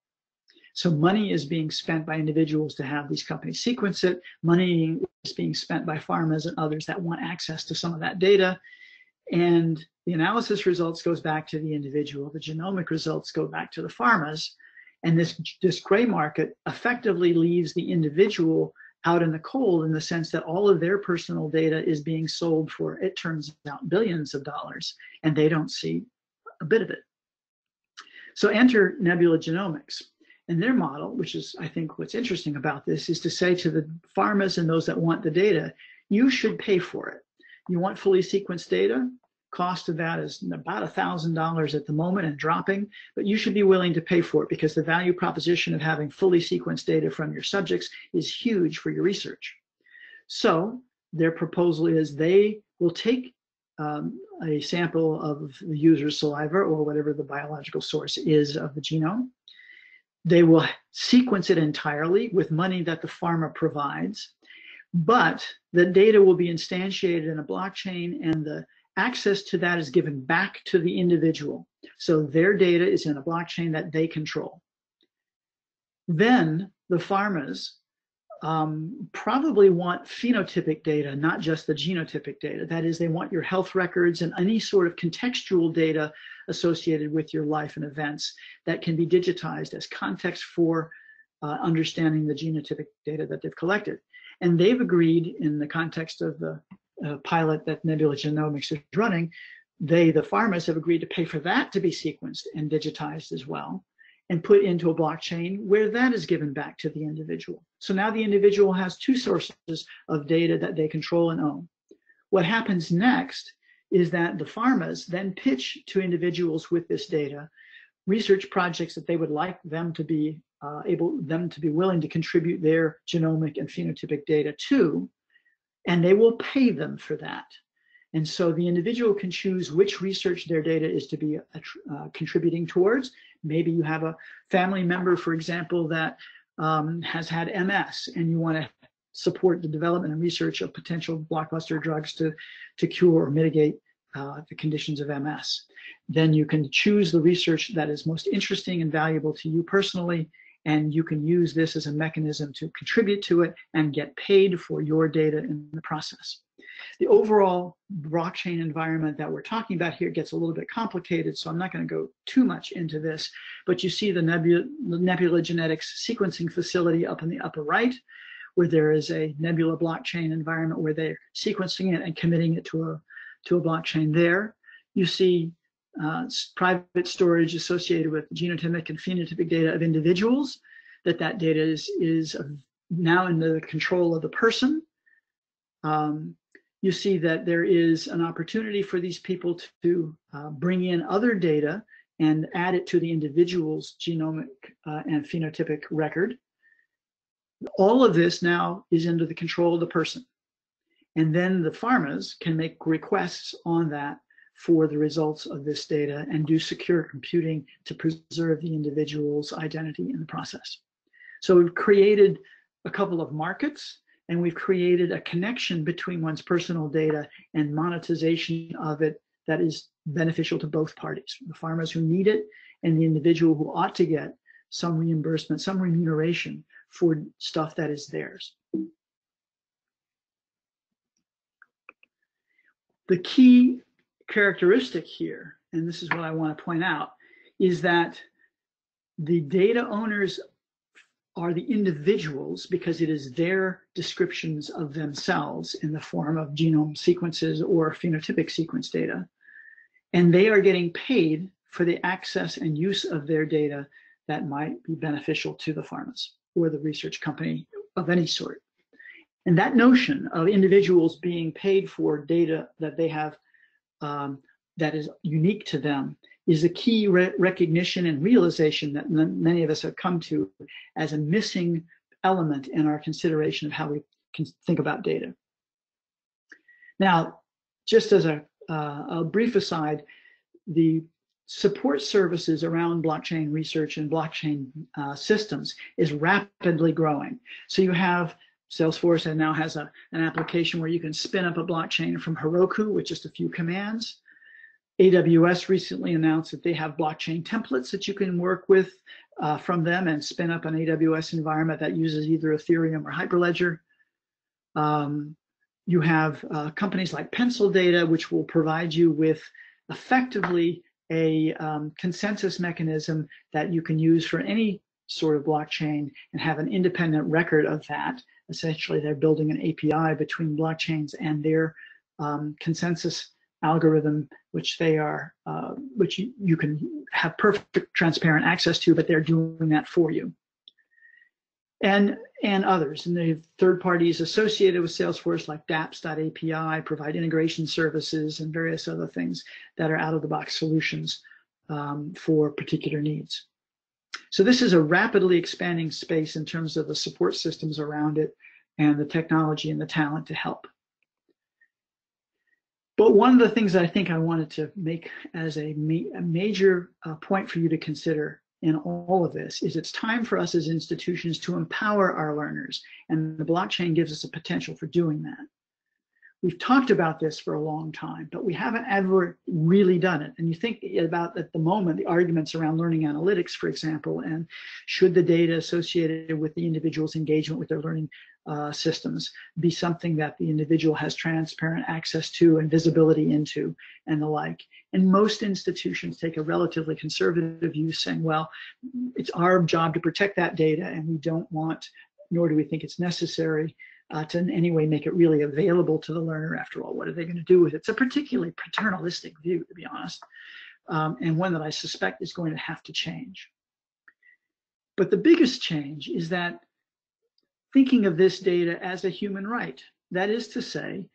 So money is being spent by individuals to have these companies sequence it. Money is being spent by pharmas and others that want access to some of that data. And the analysis results goes back to the individual. The genomic results go back to the pharmas. And this, this gray market effectively leaves the individual out in the cold in the sense that all of their personal data is being sold for, it turns out, billions of dollars, and they don't see a bit of it. So enter Nebula Genomics. And their model, which is, I think, what's interesting about this, is to say to the pharmas and those that want the data, you should pay for it. You want fully sequenced data? Cost of that is about a thousand dollars at the moment and dropping, but you should be willing to pay for it because the value proposition of having fully sequenced data from your subjects is huge for your research. So their proposal is they will take um, a sample of the user's saliva or whatever the biological source is of the genome. They will sequence it entirely with money that the pharma provides, but the data will be instantiated in a blockchain and the access to that is given back to the individual. So their data is in a blockchain that they control. Then the pharmas um, probably want phenotypic data, not just the genotypic data. That is, they want your health records and any sort of contextual data associated with your life and events that can be digitized as context for uh, understanding the genotypic data that they've collected. And they've agreed in the context of the pilot that Nebula Genomics is running, they, the pharmas, have agreed to pay for that to be sequenced and digitized as well and put into a blockchain where that is given back to the individual. So now the individual has two sources of data that they control and own. What happens next is that the pharmas then pitch to individuals with this data research projects that they would like them to be uh, able them to be willing to contribute their genomic and phenotypic data to and they will pay them for that. And so the individual can choose which research their data is to be uh, uh contributing towards. Maybe you have a family member, for example, that um, has had MS and you want to support the development and research of potential blockbuster drugs to, to cure or mitigate uh, the conditions of MS. Then you can choose the research that is most interesting and valuable to you personally and you can use this as a mechanism to contribute to it and get paid for your data in the process. The overall blockchain environment that we're talking about here gets a little bit complicated, so I'm not going to go too much into this, but you see the Nebula, Nebula Genetics sequencing facility up in the upper right, where there is a Nebula blockchain environment where they're sequencing it and committing it to a, to a blockchain there. You see uh, private storage associated with genotypic and phenotypic data of individuals, that that data is, is now in the control of the person. Um, you see that there is an opportunity for these people to uh, bring in other data and add it to the individual's genomic uh, and phenotypic record. All of this now is under the control of the person. And then the pharmas can make requests on that for the results of this data and do secure computing to preserve the individual's identity in the process. So we've created a couple of markets and we've created a connection between one's personal data and monetization of it that is beneficial to both parties, the pharmas who need it and the individual who ought to get some reimbursement, some remuneration for stuff that is theirs. The key characteristic here, and this is what I want to point out, is that the data owners are the individuals because it is their descriptions of themselves in the form of genome sequences or phenotypic sequence data. And they are getting paid for the access and use of their data that might be beneficial to the pharmas. or the research company of any sort. And that notion of individuals being paid for data that they have um, that is unique to them is a key re recognition and realization that many of us have come to as a missing element in our consideration of how we can think about data. Now, just as a, uh, a brief aside, the support services around blockchain research and blockchain uh, systems is rapidly growing. So you have Salesforce and now has a, an application where you can spin up a blockchain from Heroku with just a few commands. AWS recently announced that they have blockchain templates that you can work with uh, from them and spin up an AWS environment that uses either Ethereum or Hyperledger. Um, you have uh, companies like Pencil Data, which will provide you with effectively a um, consensus mechanism that you can use for any sort of blockchain and have an independent record of that. Essentially, they're building an API between blockchains and their um, consensus algorithm, which they are, uh, which you, you can have perfect transparent access to, but they're doing that for you. And, and others, and the third parties associated with Salesforce like dapps.api provide integration services and various other things that are out of the box solutions um, for particular needs. So this is a rapidly expanding space in terms of the support systems around it and the technology and the talent to help. But one of the things I think I wanted to make as a, ma a major uh, point for you to consider in all of this is it's time for us as institutions to empower our learners, and the blockchain gives us a potential for doing that. We've talked about this for a long time, but we haven't ever really done it. And you think about at the moment the arguments around learning analytics, for example, and should the data associated with the individual's engagement with their learning uh, systems be something that the individual has transparent access to and visibility into and the like. And most institutions take a relatively conservative view saying, well, it's our job to protect that data and we don't want, nor do we think it's necessary uh, to in any way make it really available to the learner after all. What are they going to do with it? It's a particularly paternalistic view, to be honest, um, and one that I suspect is going to have to change. But the biggest change is that thinking of this data as a human right. That is to say,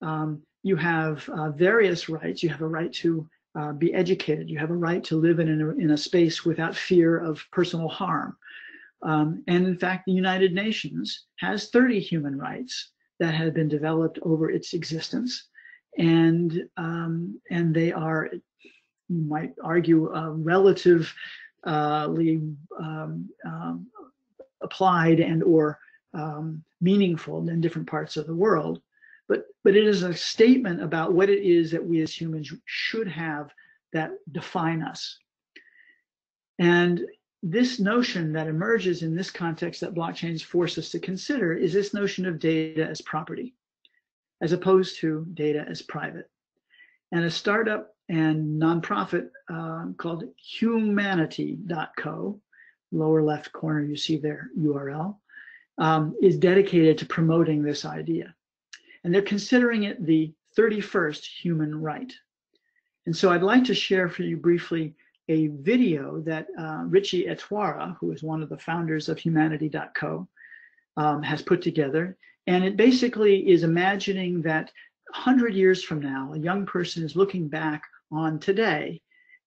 um, you have uh, various rights. You have a right to uh, be educated. You have a right to live in a, in a space without fear of personal harm. Um, and in fact, the United Nations has 30 human rights that have been developed over its existence. And, um, and they are, you might argue, uh, relatively um, um, applied and or um, meaningful in different parts of the world. But, but it is a statement about what it is that we as humans should have that define us. And this notion that emerges in this context that blockchains force us to consider is this notion of data as property, as opposed to data as private. And a startup and nonprofit uh, called humanity.co, lower left corner, you see their URL, um, is dedicated to promoting this idea. And they're considering it the 31st human right. And so I'd like to share for you briefly a video that uh, Richie Etwaru, who is one of the founders of humanity.co, um, has put together. And it basically is imagining that 100 years from now, a young person is looking back on today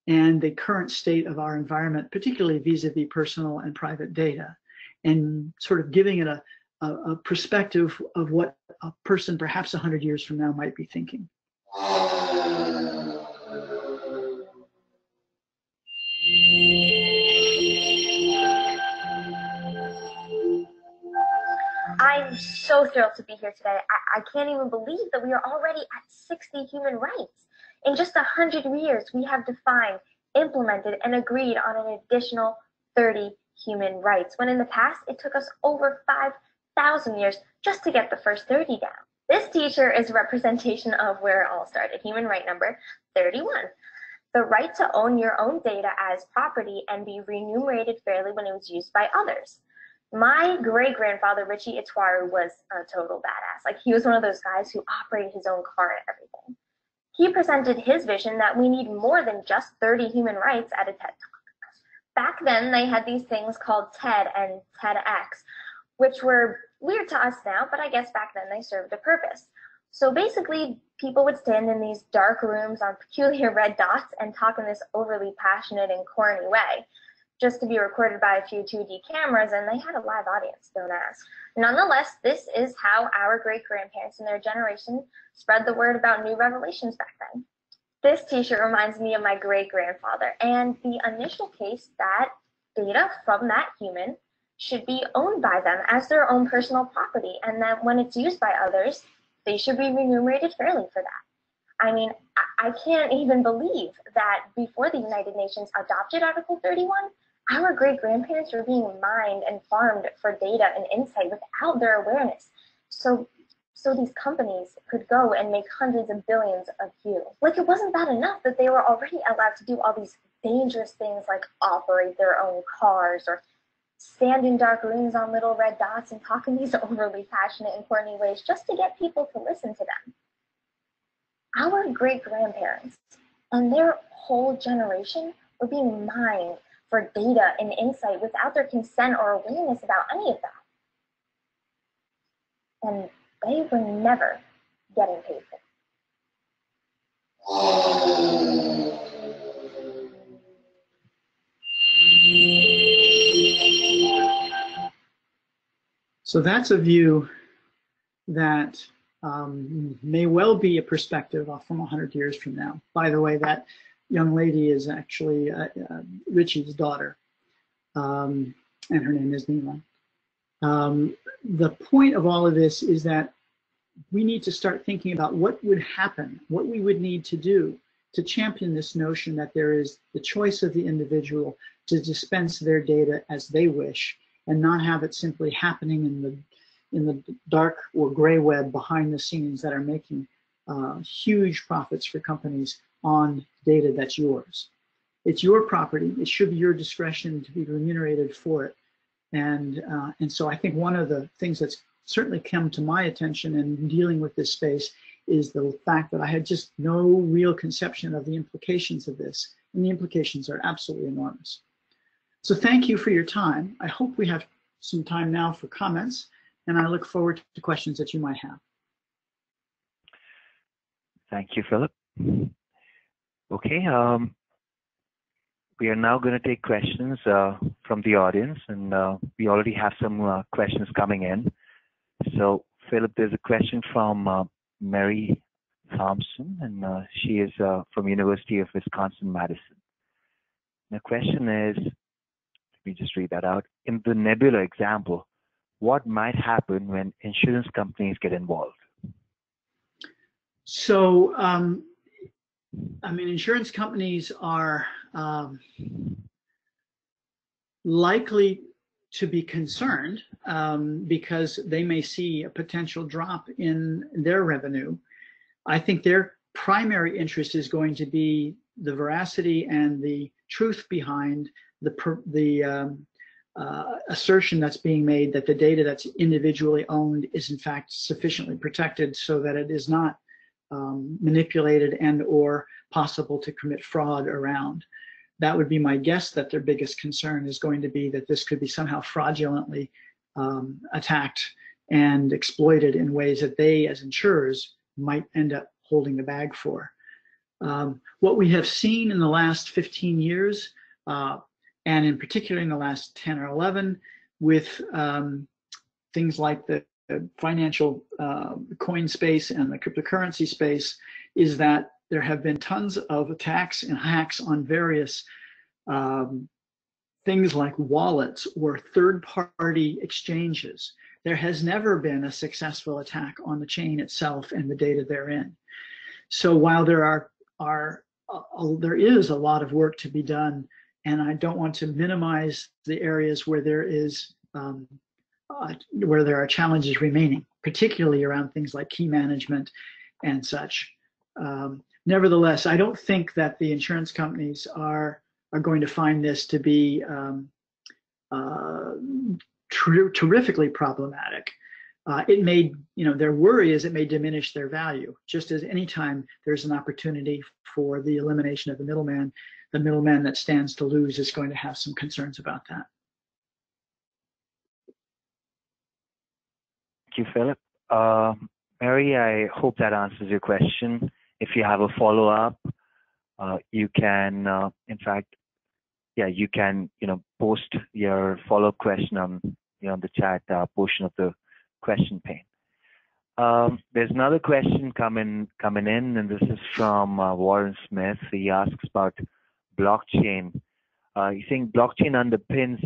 and the current state of our environment, particularly vis-a-vis -vis personal and private data, and sort of giving it a, a, a perspective of what a person perhaps 100 years from now might be thinking. I'm so thrilled to be here today. I, I, can't even believe that we are already at 60 human rights. In just 100 years, we have defined, implemented, and agreed on an additional 30 human rights, when in the past it took us over 5,000 years just to get the first 30 down. This teacher is a representation of where it all started, human right number 31. The right to own your own data as property and be remunerated fairly when it was used by others. My great grandfather, Richie Etwaru, was a total badass. Like, he was one of those guys who operated his own car and everything. He presented his vision that we need more than just 30 human rights at a TED Talk. back then they had these things called TED and TEDx, which were weird to us now, but I guess back then they served a purpose. So basically, people would stand in these dark rooms on peculiar red dots and talk in this overly passionate and corny way, just to be recorded by a few 2D cameras, and they had a live audience, don't ask. Nonetheless, this is how our great grandparents and their generation spread the word about new revelations back then. This t-shirt reminds me of my great grandfather and the initial case that data from that human should be owned by them as their own personal property, and that when it's used by others, they should be remunerated fairly for that. I mean, I can't even believe that before the United Nations adopted Article 31, our great grandparents were being mined and farmed for data and insight without their awareness. So, so these companies could go and make hundreds of billions of you. Like it wasn't bad enough that they were already allowed to do all these dangerous things like operate their own cars or stand in dark rooms on little red dots and talk in these overly passionate and corny ways just to get people to listen to them. Our great grandparents and their whole generation were being mined for data and insight without their consent or awareness about any of that. And they were never getting paid for So that's a view that um, may well be a perspective from 100 years from now. By the way, that young lady is actually uh, uh, Richie's daughter, um, and her name is Nima. Um, the point of all of this is that we need to start thinking about what would happen, what we would need to do to champion this notion that there is the choice of the individual to dispense their data as they wish and not have it simply happening in the in the dark or gray web behind the scenes that are making uh, huge profits for companies on data that's yours. It's your property. It should be your discretion to be remunerated for it. And uh, and so I think one of the things that's certainly come to my attention in dealing with this space is the fact that I had just no real conception of the implications of this. And the implications are absolutely enormous. So thank you for your time. I hope we have some time now for comments, and I look forward to questions that you might have. Thank you, Phillip. Okay, um, we are now going to take questions uh, from the audience, and uh, we already have some uh, questions coming in. So, Phillip, there's a question from uh, Mary Thompson, and uh, she is uh, from University of Wisconsin-Madison. The question is, let me just read that out. In the Nebula example, what might happen when insurance companies get involved? So, um, I mean, insurance companies are um, likely to be concerned um, because they may see a potential drop in their revenue. I think their primary interest is going to be the veracity and the truth behind the the um, uh, assertion that's being made that the data that's individually owned is in fact sufficiently protected so that it is not um, manipulated and or possible to commit fraud around. That would be my guess that their biggest concern is going to be that this could be somehow fraudulently um, attacked and exploited in ways that they as insurers might end up holding the bag for. Um, what we have seen in the last 15 years uh, and in particular in the last 10 or 11 with um, things like the financial uh, coin space and the cryptocurrency space is that there have been tons of attacks and hacks on various um, things like wallets or third-party exchanges. There has never been a successful attack on the chain itself and the data therein. So while there are, are uh, there is a lot of work to be done and I don't want to minimize the areas where there is um, uh, where there are challenges remaining, particularly around things like key management and such. Um, nevertheless, I don't think that the insurance companies are are going to find this to be um, uh, ter terrifically problematic. Uh, it may, you know, their worry is it may diminish their value. Just as anytime there's an opportunity for the elimination of the middleman, the middleman that stands to lose is going to have some concerns about that. Thank you, Phillip. Uh, Mary, I hope that answers your question. If you have a follow-up, uh, you can, uh, in fact, yeah, you can, you know, post your follow-up question on, you know, the chat uh, portion of the question pane. Um, there's another question coming coming in, and this is from Warren Smith. He asks about blockchain. He's saying blockchain underpins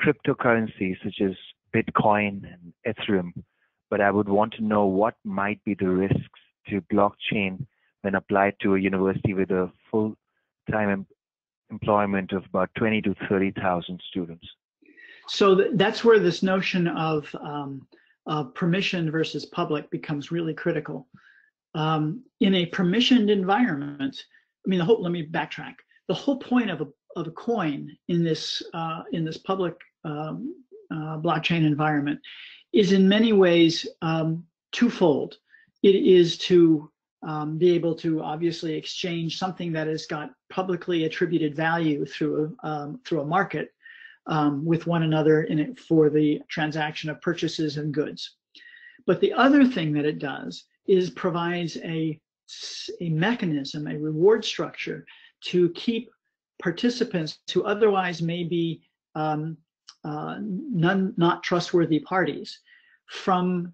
cryptocurrencies such as Bitcoin and Ethereum, but I would want to know what might be the risks to blockchain when applied to a university with a full-time em employment of about 20 to 30,000 students. So th that's where this notion of um, uh, permission versus public becomes really critical. Um, in a permissioned environment, I mean, the whole, let me backtrack. The whole point of a, of a coin in this, uh, in this public um, uh, blockchain environment is in many ways um, twofold. It is to um, be able to obviously exchange something that has got publicly attributed value through a, um, through a market um, with one another in it for the transaction of purchases and goods. But the other thing that it does is provides a, a mechanism, a reward structure to keep participants who otherwise may be um, uh, none, not trustworthy parties from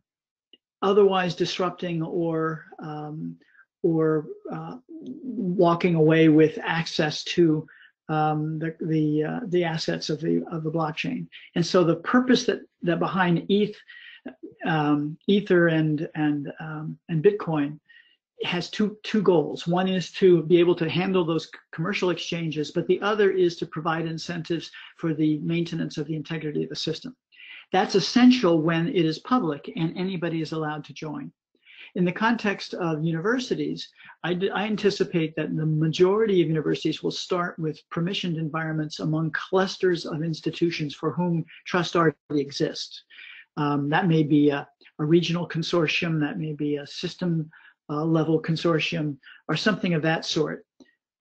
otherwise disrupting or um, or uh, walking away with access to um, the the uh, the assets of the of the blockchain. And so the purpose that that behind ETH, um, Ether and and um, and Bitcoin has two two goals. One is to be able to handle those commercial exchanges, but the other is to provide incentives for the maintenance of the integrity of the system. That's essential when it is public and anybody is allowed to join. In the context of universities, I, I, anticipate that the majority of universities will start with permissioned environments among clusters of institutions for whom trust already exists. Um, that may be a, a, regional consortium, that may be a system uh, level consortium, or something of that sort,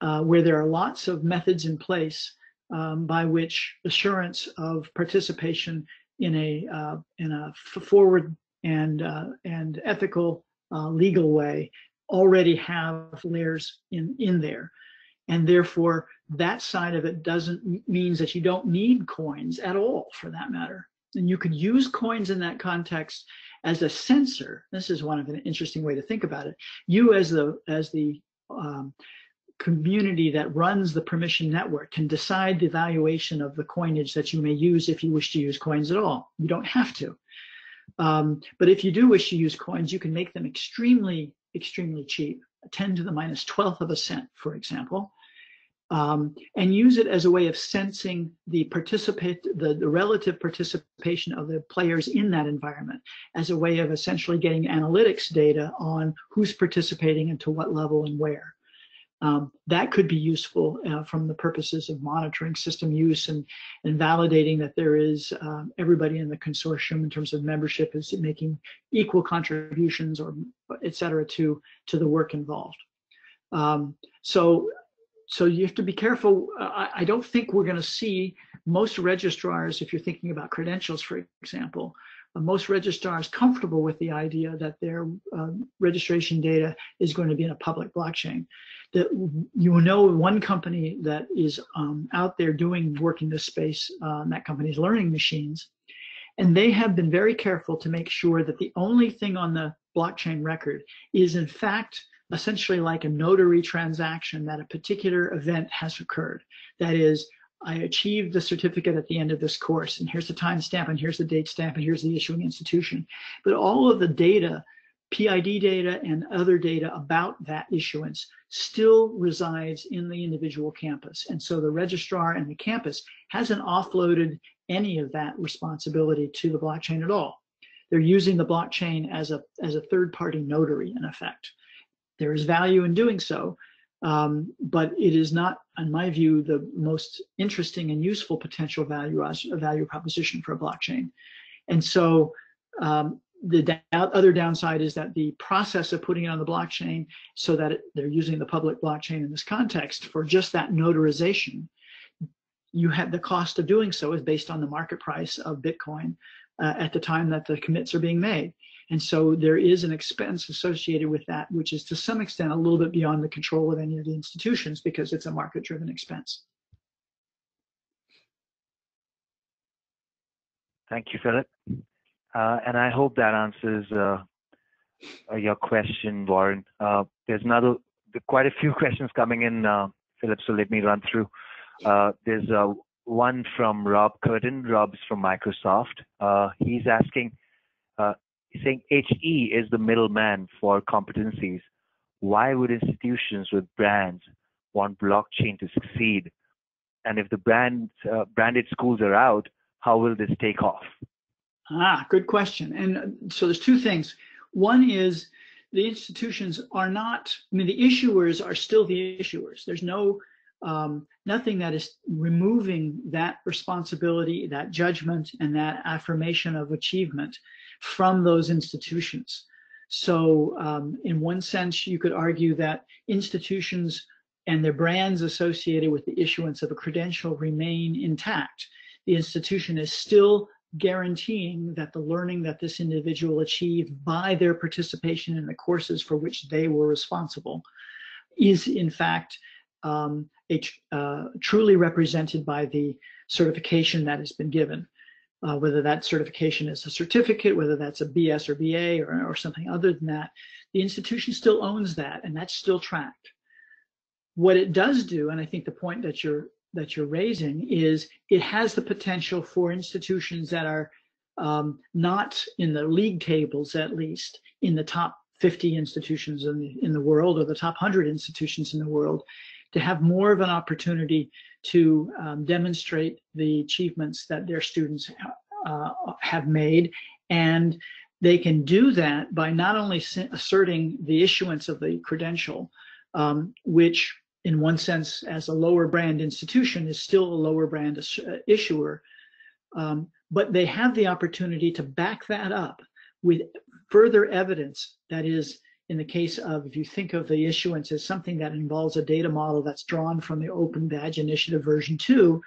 uh, where there are lots of methods in place um, by which assurance of participation in a uh, in a forward and uh, and ethical uh, legal way already have layers in in there. And therefore that side of it doesn't means that you don't need coins at all for that matter and you could use coins in that context as a sensor this is one of an interesting way to think about it you as the as the um, community that runs the permission network can decide the valuation of the coinage that you may use if you wish to use coins at all. You don't have to. Um, but if you do wish to use coins, you can make them extremely, extremely cheap, 10 to the minus 12th of a cent, for example, um, and use it as a way of sensing the participate, the, the relative participation of the players in that environment as a way of essentially getting analytics data on who's participating and to what level and where. Um, that could be useful uh, from the purposes of monitoring system use and, and validating that there is uh, everybody in the consortium in terms of membership is making equal contributions or et cetera to, to the work involved. Um, so, so you have to be careful. I, I don't think we're going to see most registrars, if you're thinking about credentials, for example, uh, most registrars comfortable with the idea that their uh, registration data is going to be in a public blockchain that you know one company that is um, out there doing work in this space, uh, that company is Learning Machines, and they have been very careful to make sure that the only thing on the blockchain record is in fact essentially like a notary transaction that a particular event has occurred. That is, I achieved the certificate at the end of this course, and here's the timestamp, and here's the date stamp, and here's the issuing institution. But all of the data PID data and other data about that issuance still resides in the individual campus. And so the registrar and the campus hasn't offloaded any of that responsibility to the blockchain at all. They're using the blockchain as a, as a third party notary in effect. There is value in doing so, um, but it is not, in my view, the most interesting and useful potential value, value proposition for a blockchain. And so um, the other downside is that the process of putting it on the blockchain so that it, they're using the public blockchain in this context for just that notarization you have the cost of doing so is based on the market price of bitcoin uh, at the time that the commits are being made and so there is an expense associated with that which is to some extent a little bit beyond the control of any of the institutions because it's a market driven expense thank you phillip uh, and I hope that answers uh, uh your question, Warren. Uh, there's another, quite a few questions coming in, uh, Phillip, so let me run through. there's one from Rob Curtin. Rob's from Microsoft. he's asking, saying HE is the middleman for competencies. Why would institutions with brands want blockchain to succeed? And if the brand, branded schools are out, how will this take off? Ah, good question. And uh, so there's two things. One is the institutions are not, I mean, the issuers are still the issuers. There's no, um, nothing that is removing that responsibility, that judgment, and that affirmation of achievement from those institutions. So, um, in one sense, you could argue that institutions and their brands associated with the issuance of a credential remain intact. The institution is still guaranteeing that the learning that this individual achieved by their participation in the courses for which they were responsible is in fact um, a, uh, truly represented by the certification that has been given. Uh, whether that certification is a certificate, whether that's a BS or BA or, or something other than that, the institution still owns that and that's still tracked. What it does do, and I think the point that you're that you're raising is it has the potential for institutions that are um, not in the league tables, at least in the top 50 institutions in the, in the world or the top 100 institutions in the world, to have more of an opportunity to um, demonstrate the achievements that their students uh, have made. And they can do that by not only asserting the issuance of the credential, um, which in one sense, as a lower brand institution, is still a lower brand uh, issuer. Um, but they have the opportunity to back that up with further evidence. That is, in the case of, if you think of the issuance as something that involves a data model that's drawn from the Open Badge Initiative version 2,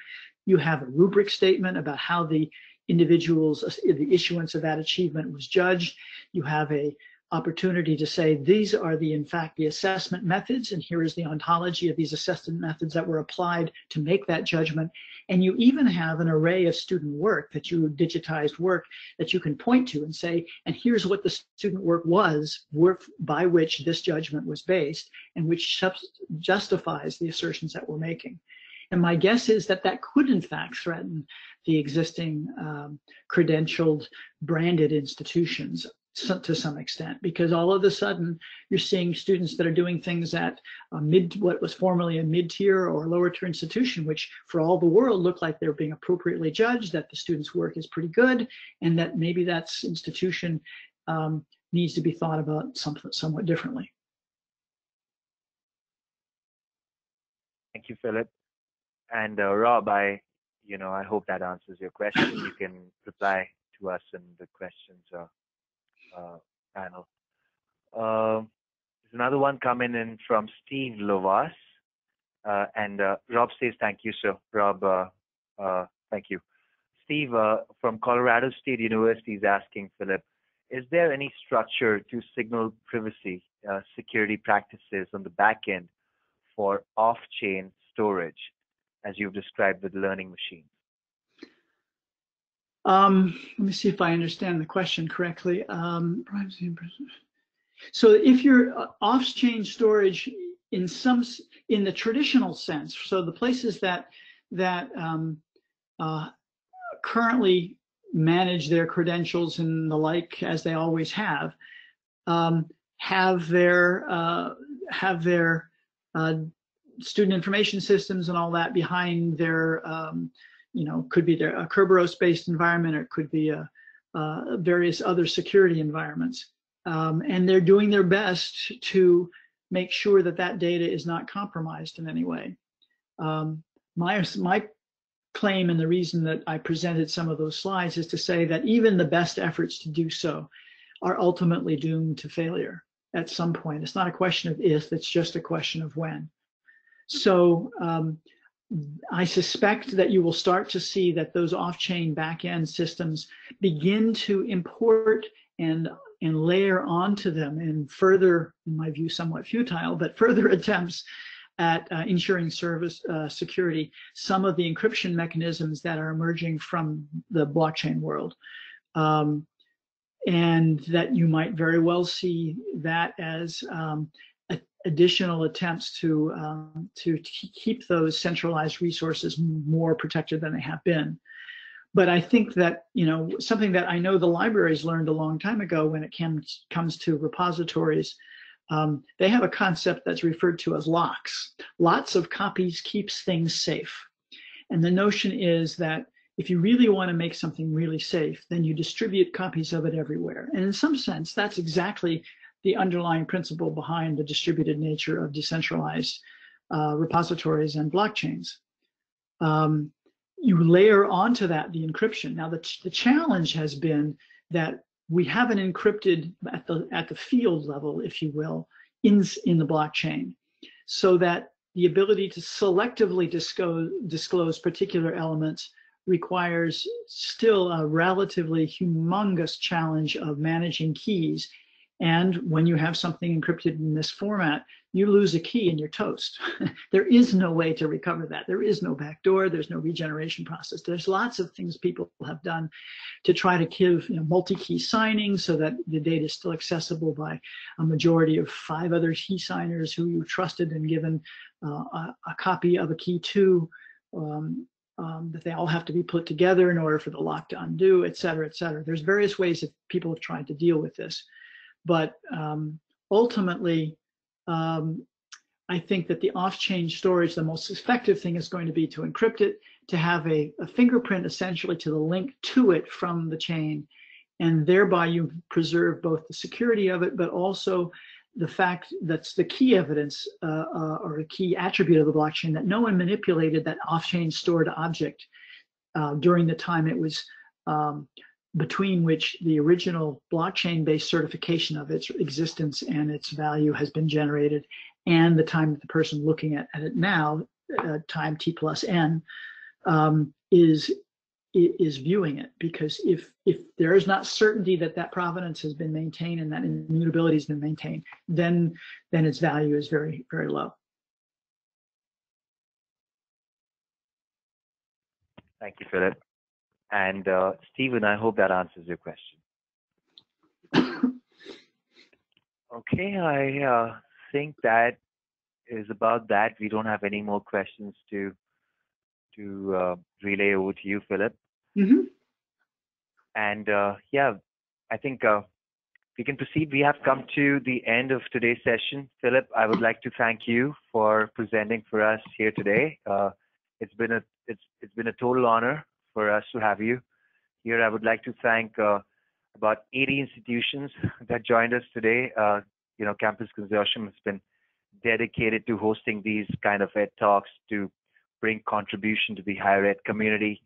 you have a rubric statement about how the individual's, the issuance of that achievement was judged. You have a opportunity to say these are the in fact the assessment methods and here is the ontology of these assessment methods that were applied to make that judgment. And you even have an array of student work that you digitized work that you can point to and say and here's what the student work was work by which this judgment was based and which justifies the assertions that we're making. And my guess is that that could in fact threaten the existing um, credentialed branded institutions to some extent because all of a sudden you're seeing students that are doing things at mid what was formerly a mid-tier or lower tier institution which for all the world look like they're being appropriately judged that the students work is pretty good and that maybe that institution um, needs to be thought about something somewhat differently. Thank you phillip. And uh, rob i you know i hope that answers your question. You can reply to us in the questions uh, uh, panel. Uh, there's another one coming in from Steve Lovas. Uh, and uh, Rob says thank you, sir. Rob, uh, uh, thank you. Steve from Colorado State University is asking Phillip, is there any structure to signal privacy security practices on the back end for off-chain storage, as you've described with learning machines? Um, let me see if I understand the question correctly. Um, privacy and so if you're uh, off-chain storage in some in the traditional sense, so the places that that um, uh, currently manage their credentials and the like as they always have, um, have their uh, have their uh, student information systems and all that behind their um, you know, could be a Kerberos-based environment, or it could be a, uh, various other security environments. Um, and they're doing their best to make sure that that data is not compromised in any way. Um, my, my claim and the reason that I presented some of those slides is to say that even the best efforts to do so are ultimately doomed to failure at some point. It's not a question of if, it's just a question of when. So um, I suspect that you will start to see that those off-chain back-end systems begin to import and and layer onto them in further, in my view, somewhat futile, but further attempts at uh, ensuring service uh, security, some of the encryption mechanisms that are emerging from the blockchain world. Um, and that you might very well see that as um, additional attempts to um, to keep those centralized resources more protected than they have been. But I think that you know something that I know the libraries learned a long time ago when it comes comes to repositories. Um, they have a concept that's referred to as LOCKSS. Lots of copies keeps things safe. And the notion is that if you really want to make something really safe, then you distribute copies of it everywhere. And in some sense, that's exactly the underlying principle behind the distributed nature of decentralized uh, repositories and blockchains. Um, you layer onto that the encryption. Now, the, the challenge has been that we haven't encrypted at the at the field level, if you will, in in the blockchain, so that the ability to selectively disclose, disclose particular elements requires still a relatively humongous challenge of managing keys. And when you have something encrypted in this format, you lose a key and you're toast. there is no way to recover that. There is no backdoor. There's no regeneration process. There's lots of things people have done to try to give you know, multi-key signing so that the data is still accessible by a majority of five other key signers who you trusted and given uh, a, a, copy of a key to. Um, um, that they all have to be put together in order for the lock to undo, et cetera, et cetera. There's various ways that people have tried to deal with this. But um, ultimately, um, I think that the off-chain storage, the most effective thing is going to be to encrypt it, to have a, a fingerprint essentially to the link to it from the chain, and thereby you preserve both the security of it, but also the fact that's the key evidence uh, uh, or a key attribute of the blockchain that no one manipulated that off-chain stored object uh, during the time it was um, between which the original blockchain-based certification of its existence and its value has been generated and the time that the person looking at, at it now, uh, time t plus n, um, is is viewing it. Because if if there is not certainty that that provenance has been maintained and that immutability has been maintained then then its value is very very low. Thank you phillip and uh, stephen i hope that answers your question okay i uh, think that is about that we don't have any more questions to to uh, relay over to you phillip Mm-hmm. And uh, yeah, I think uh, we can proceed. We have come to the end of today's session. Phillip, I would like to thank you for presenting for us here today. Uh, it's been a it's it's been a total honor for us to have you here. I would like to thank uh, about 80 institutions that joined us today. Uh, you know, Campus Consortium has been dedicated to hosting these kind of ed talks to bring contribution to the higher ed community.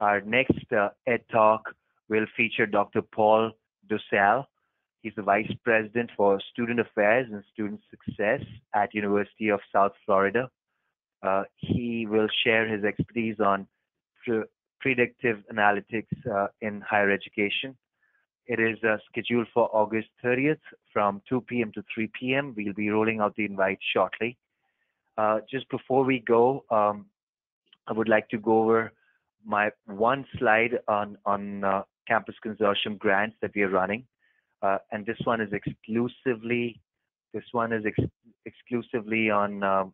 Our next uh, ED Talk will feature Dr. Paul Dosal. He's the Vice President for Student Affairs and Student Success at University of South Florida. Uh, he will share his expertise on predictive analytics uh, in higher education. It is uh, scheduled for August 30th from 2 p.m. to 3 p.m. We'll be rolling out the invite shortly. Uh, just before we go, um, I would like to go over my one slide on on uh, campus consortium grants that we are running, uh, and this one is exclusively this one is ex- exclusively on uh,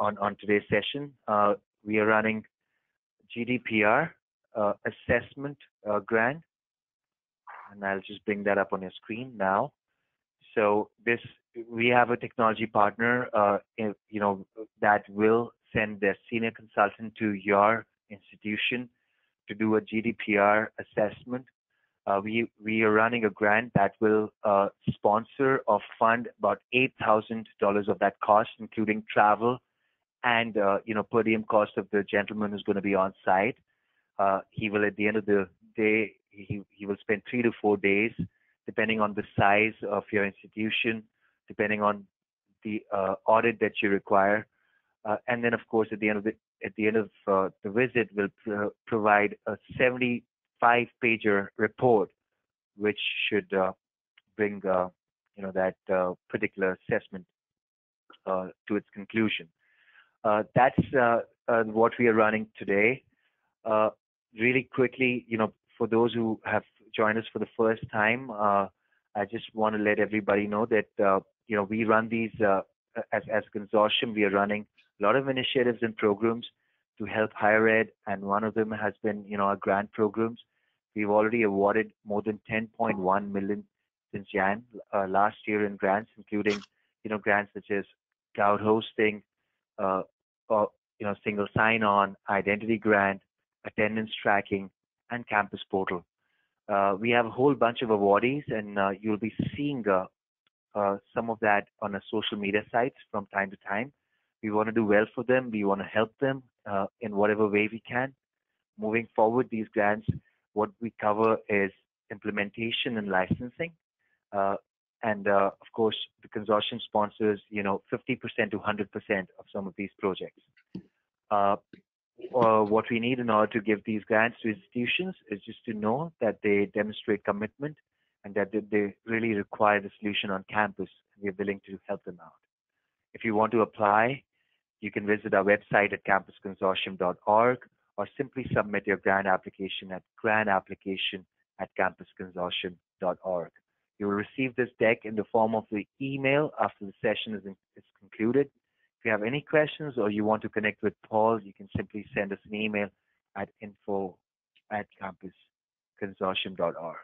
on on today's session. Uh, we are running GDPR uh, assessment uh, grant, and I'll just bring that up on your screen now. So this we have a technology partner, you know, that will send their senior consultant to your institution to do a GDPR assessment. Uh, we we are running a grant that will uh, sponsor or fund about eight thousand dollars of that cost, including travel and uh, you know per diem cost of the gentleman who's going to be on site. Uh, he will at the end of the day he he will spend three to four days depending on the size of your institution, depending on the uh, audit that you require. Uh, and then, of course, at the end of the at the end of uh, the visit, we'll pr- provide a 75-pager report, which should uh, bring you know that particular assessment to its conclusion. Uh, that's uh, uh, what we are running today. really quickly, you know, for those who have joined us for the first time, I just want to let everybody know that you know we run these as as consortium. We are running a lot of initiatives and programs to help higher ed, and one of them has been, you know, our grant programs. We've already awarded more than 10.1 million since Jan uh, last year in grants, including, you know, grants such as cloud hosting, uh, you know, single sign-on, identity grant, attendance tracking, and campus portal. Uh, we have a whole bunch of awardees, and uh, you'll be seeing uh, uh, some of that on our social media sites from time to time. We want to do well for them. We want to help them uh, in whatever way we can. Moving forward, these grants, what we cover is implementation and licensing. And uh, of course, the consortium sponsors, you know, 50% to 100% of some of these projects. Uh, uh, what we need in order to give these grants to institutions is just to know that they demonstrate commitment and that they really require the solution on campus. And we're willing to help them out. If you want to apply, you can visit our website at campusconsortium.org or simply submit your grant application at grantapplication at campusconsortium.org. You will receive this deck in the form of the email after the session is, in, is concluded. If you have any questions or you want to connect with Paul, you can simply send us an email at info at campusconsortium.org.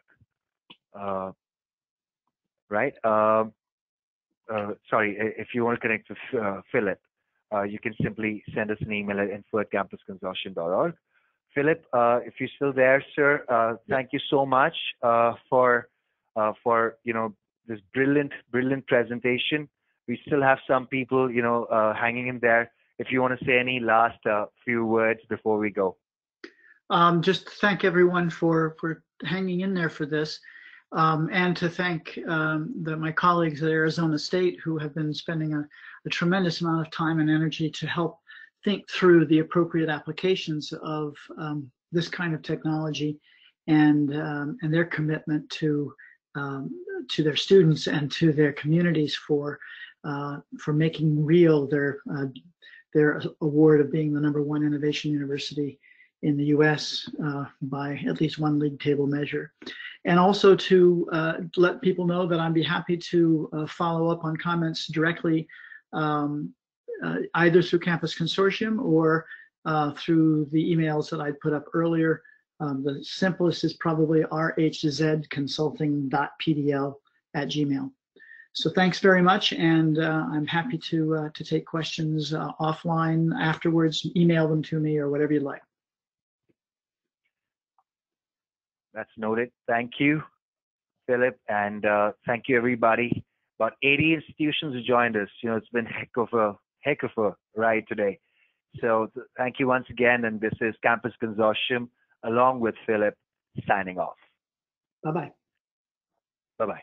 Uh, right? Um, uh, sorry, if you want to connect with uh, Phillip, uh, you can simply send us an email at info at campusconsortium.org. Phillip, uh, if you're still there, sir, uh, thank you so much uh, for uh, for you know this brilliant, brilliant presentation. We still have some people, you know, uh, hanging in there. If you want to say any last few words before we go. Um, just thank everyone for for hanging in there for this. Um, and to thank um, the, my colleagues at Arizona State who have been spending a, a, tremendous amount of time and energy to help think through the appropriate applications of um, this kind of technology and, um, and their commitment to, um, to their students and to their communities for, uh, for making real their, uh, their award of being the number one innovation university in the US uh, by at least one league table measure and also to uh, let people know that I'd be happy to uh, follow up on comments directly um, uh, either through Campus Consortium or through the emails that I put up earlier. Um, the simplest is probably rhzconsulting.pdl at gmail. So thanks very much, and uh, I'm happy to uh, to take questions offline afterwards. Email them to me or whatever you'd like. That's noted. Thank you, Phillip, and uh, thank you everybody. About 80 institutions have joined us. You know, it's been heck of a heck of a ride today. So th- thank you once again, and this is Campus Consortium along with Phillip signing off. Bye bye. Bye bye.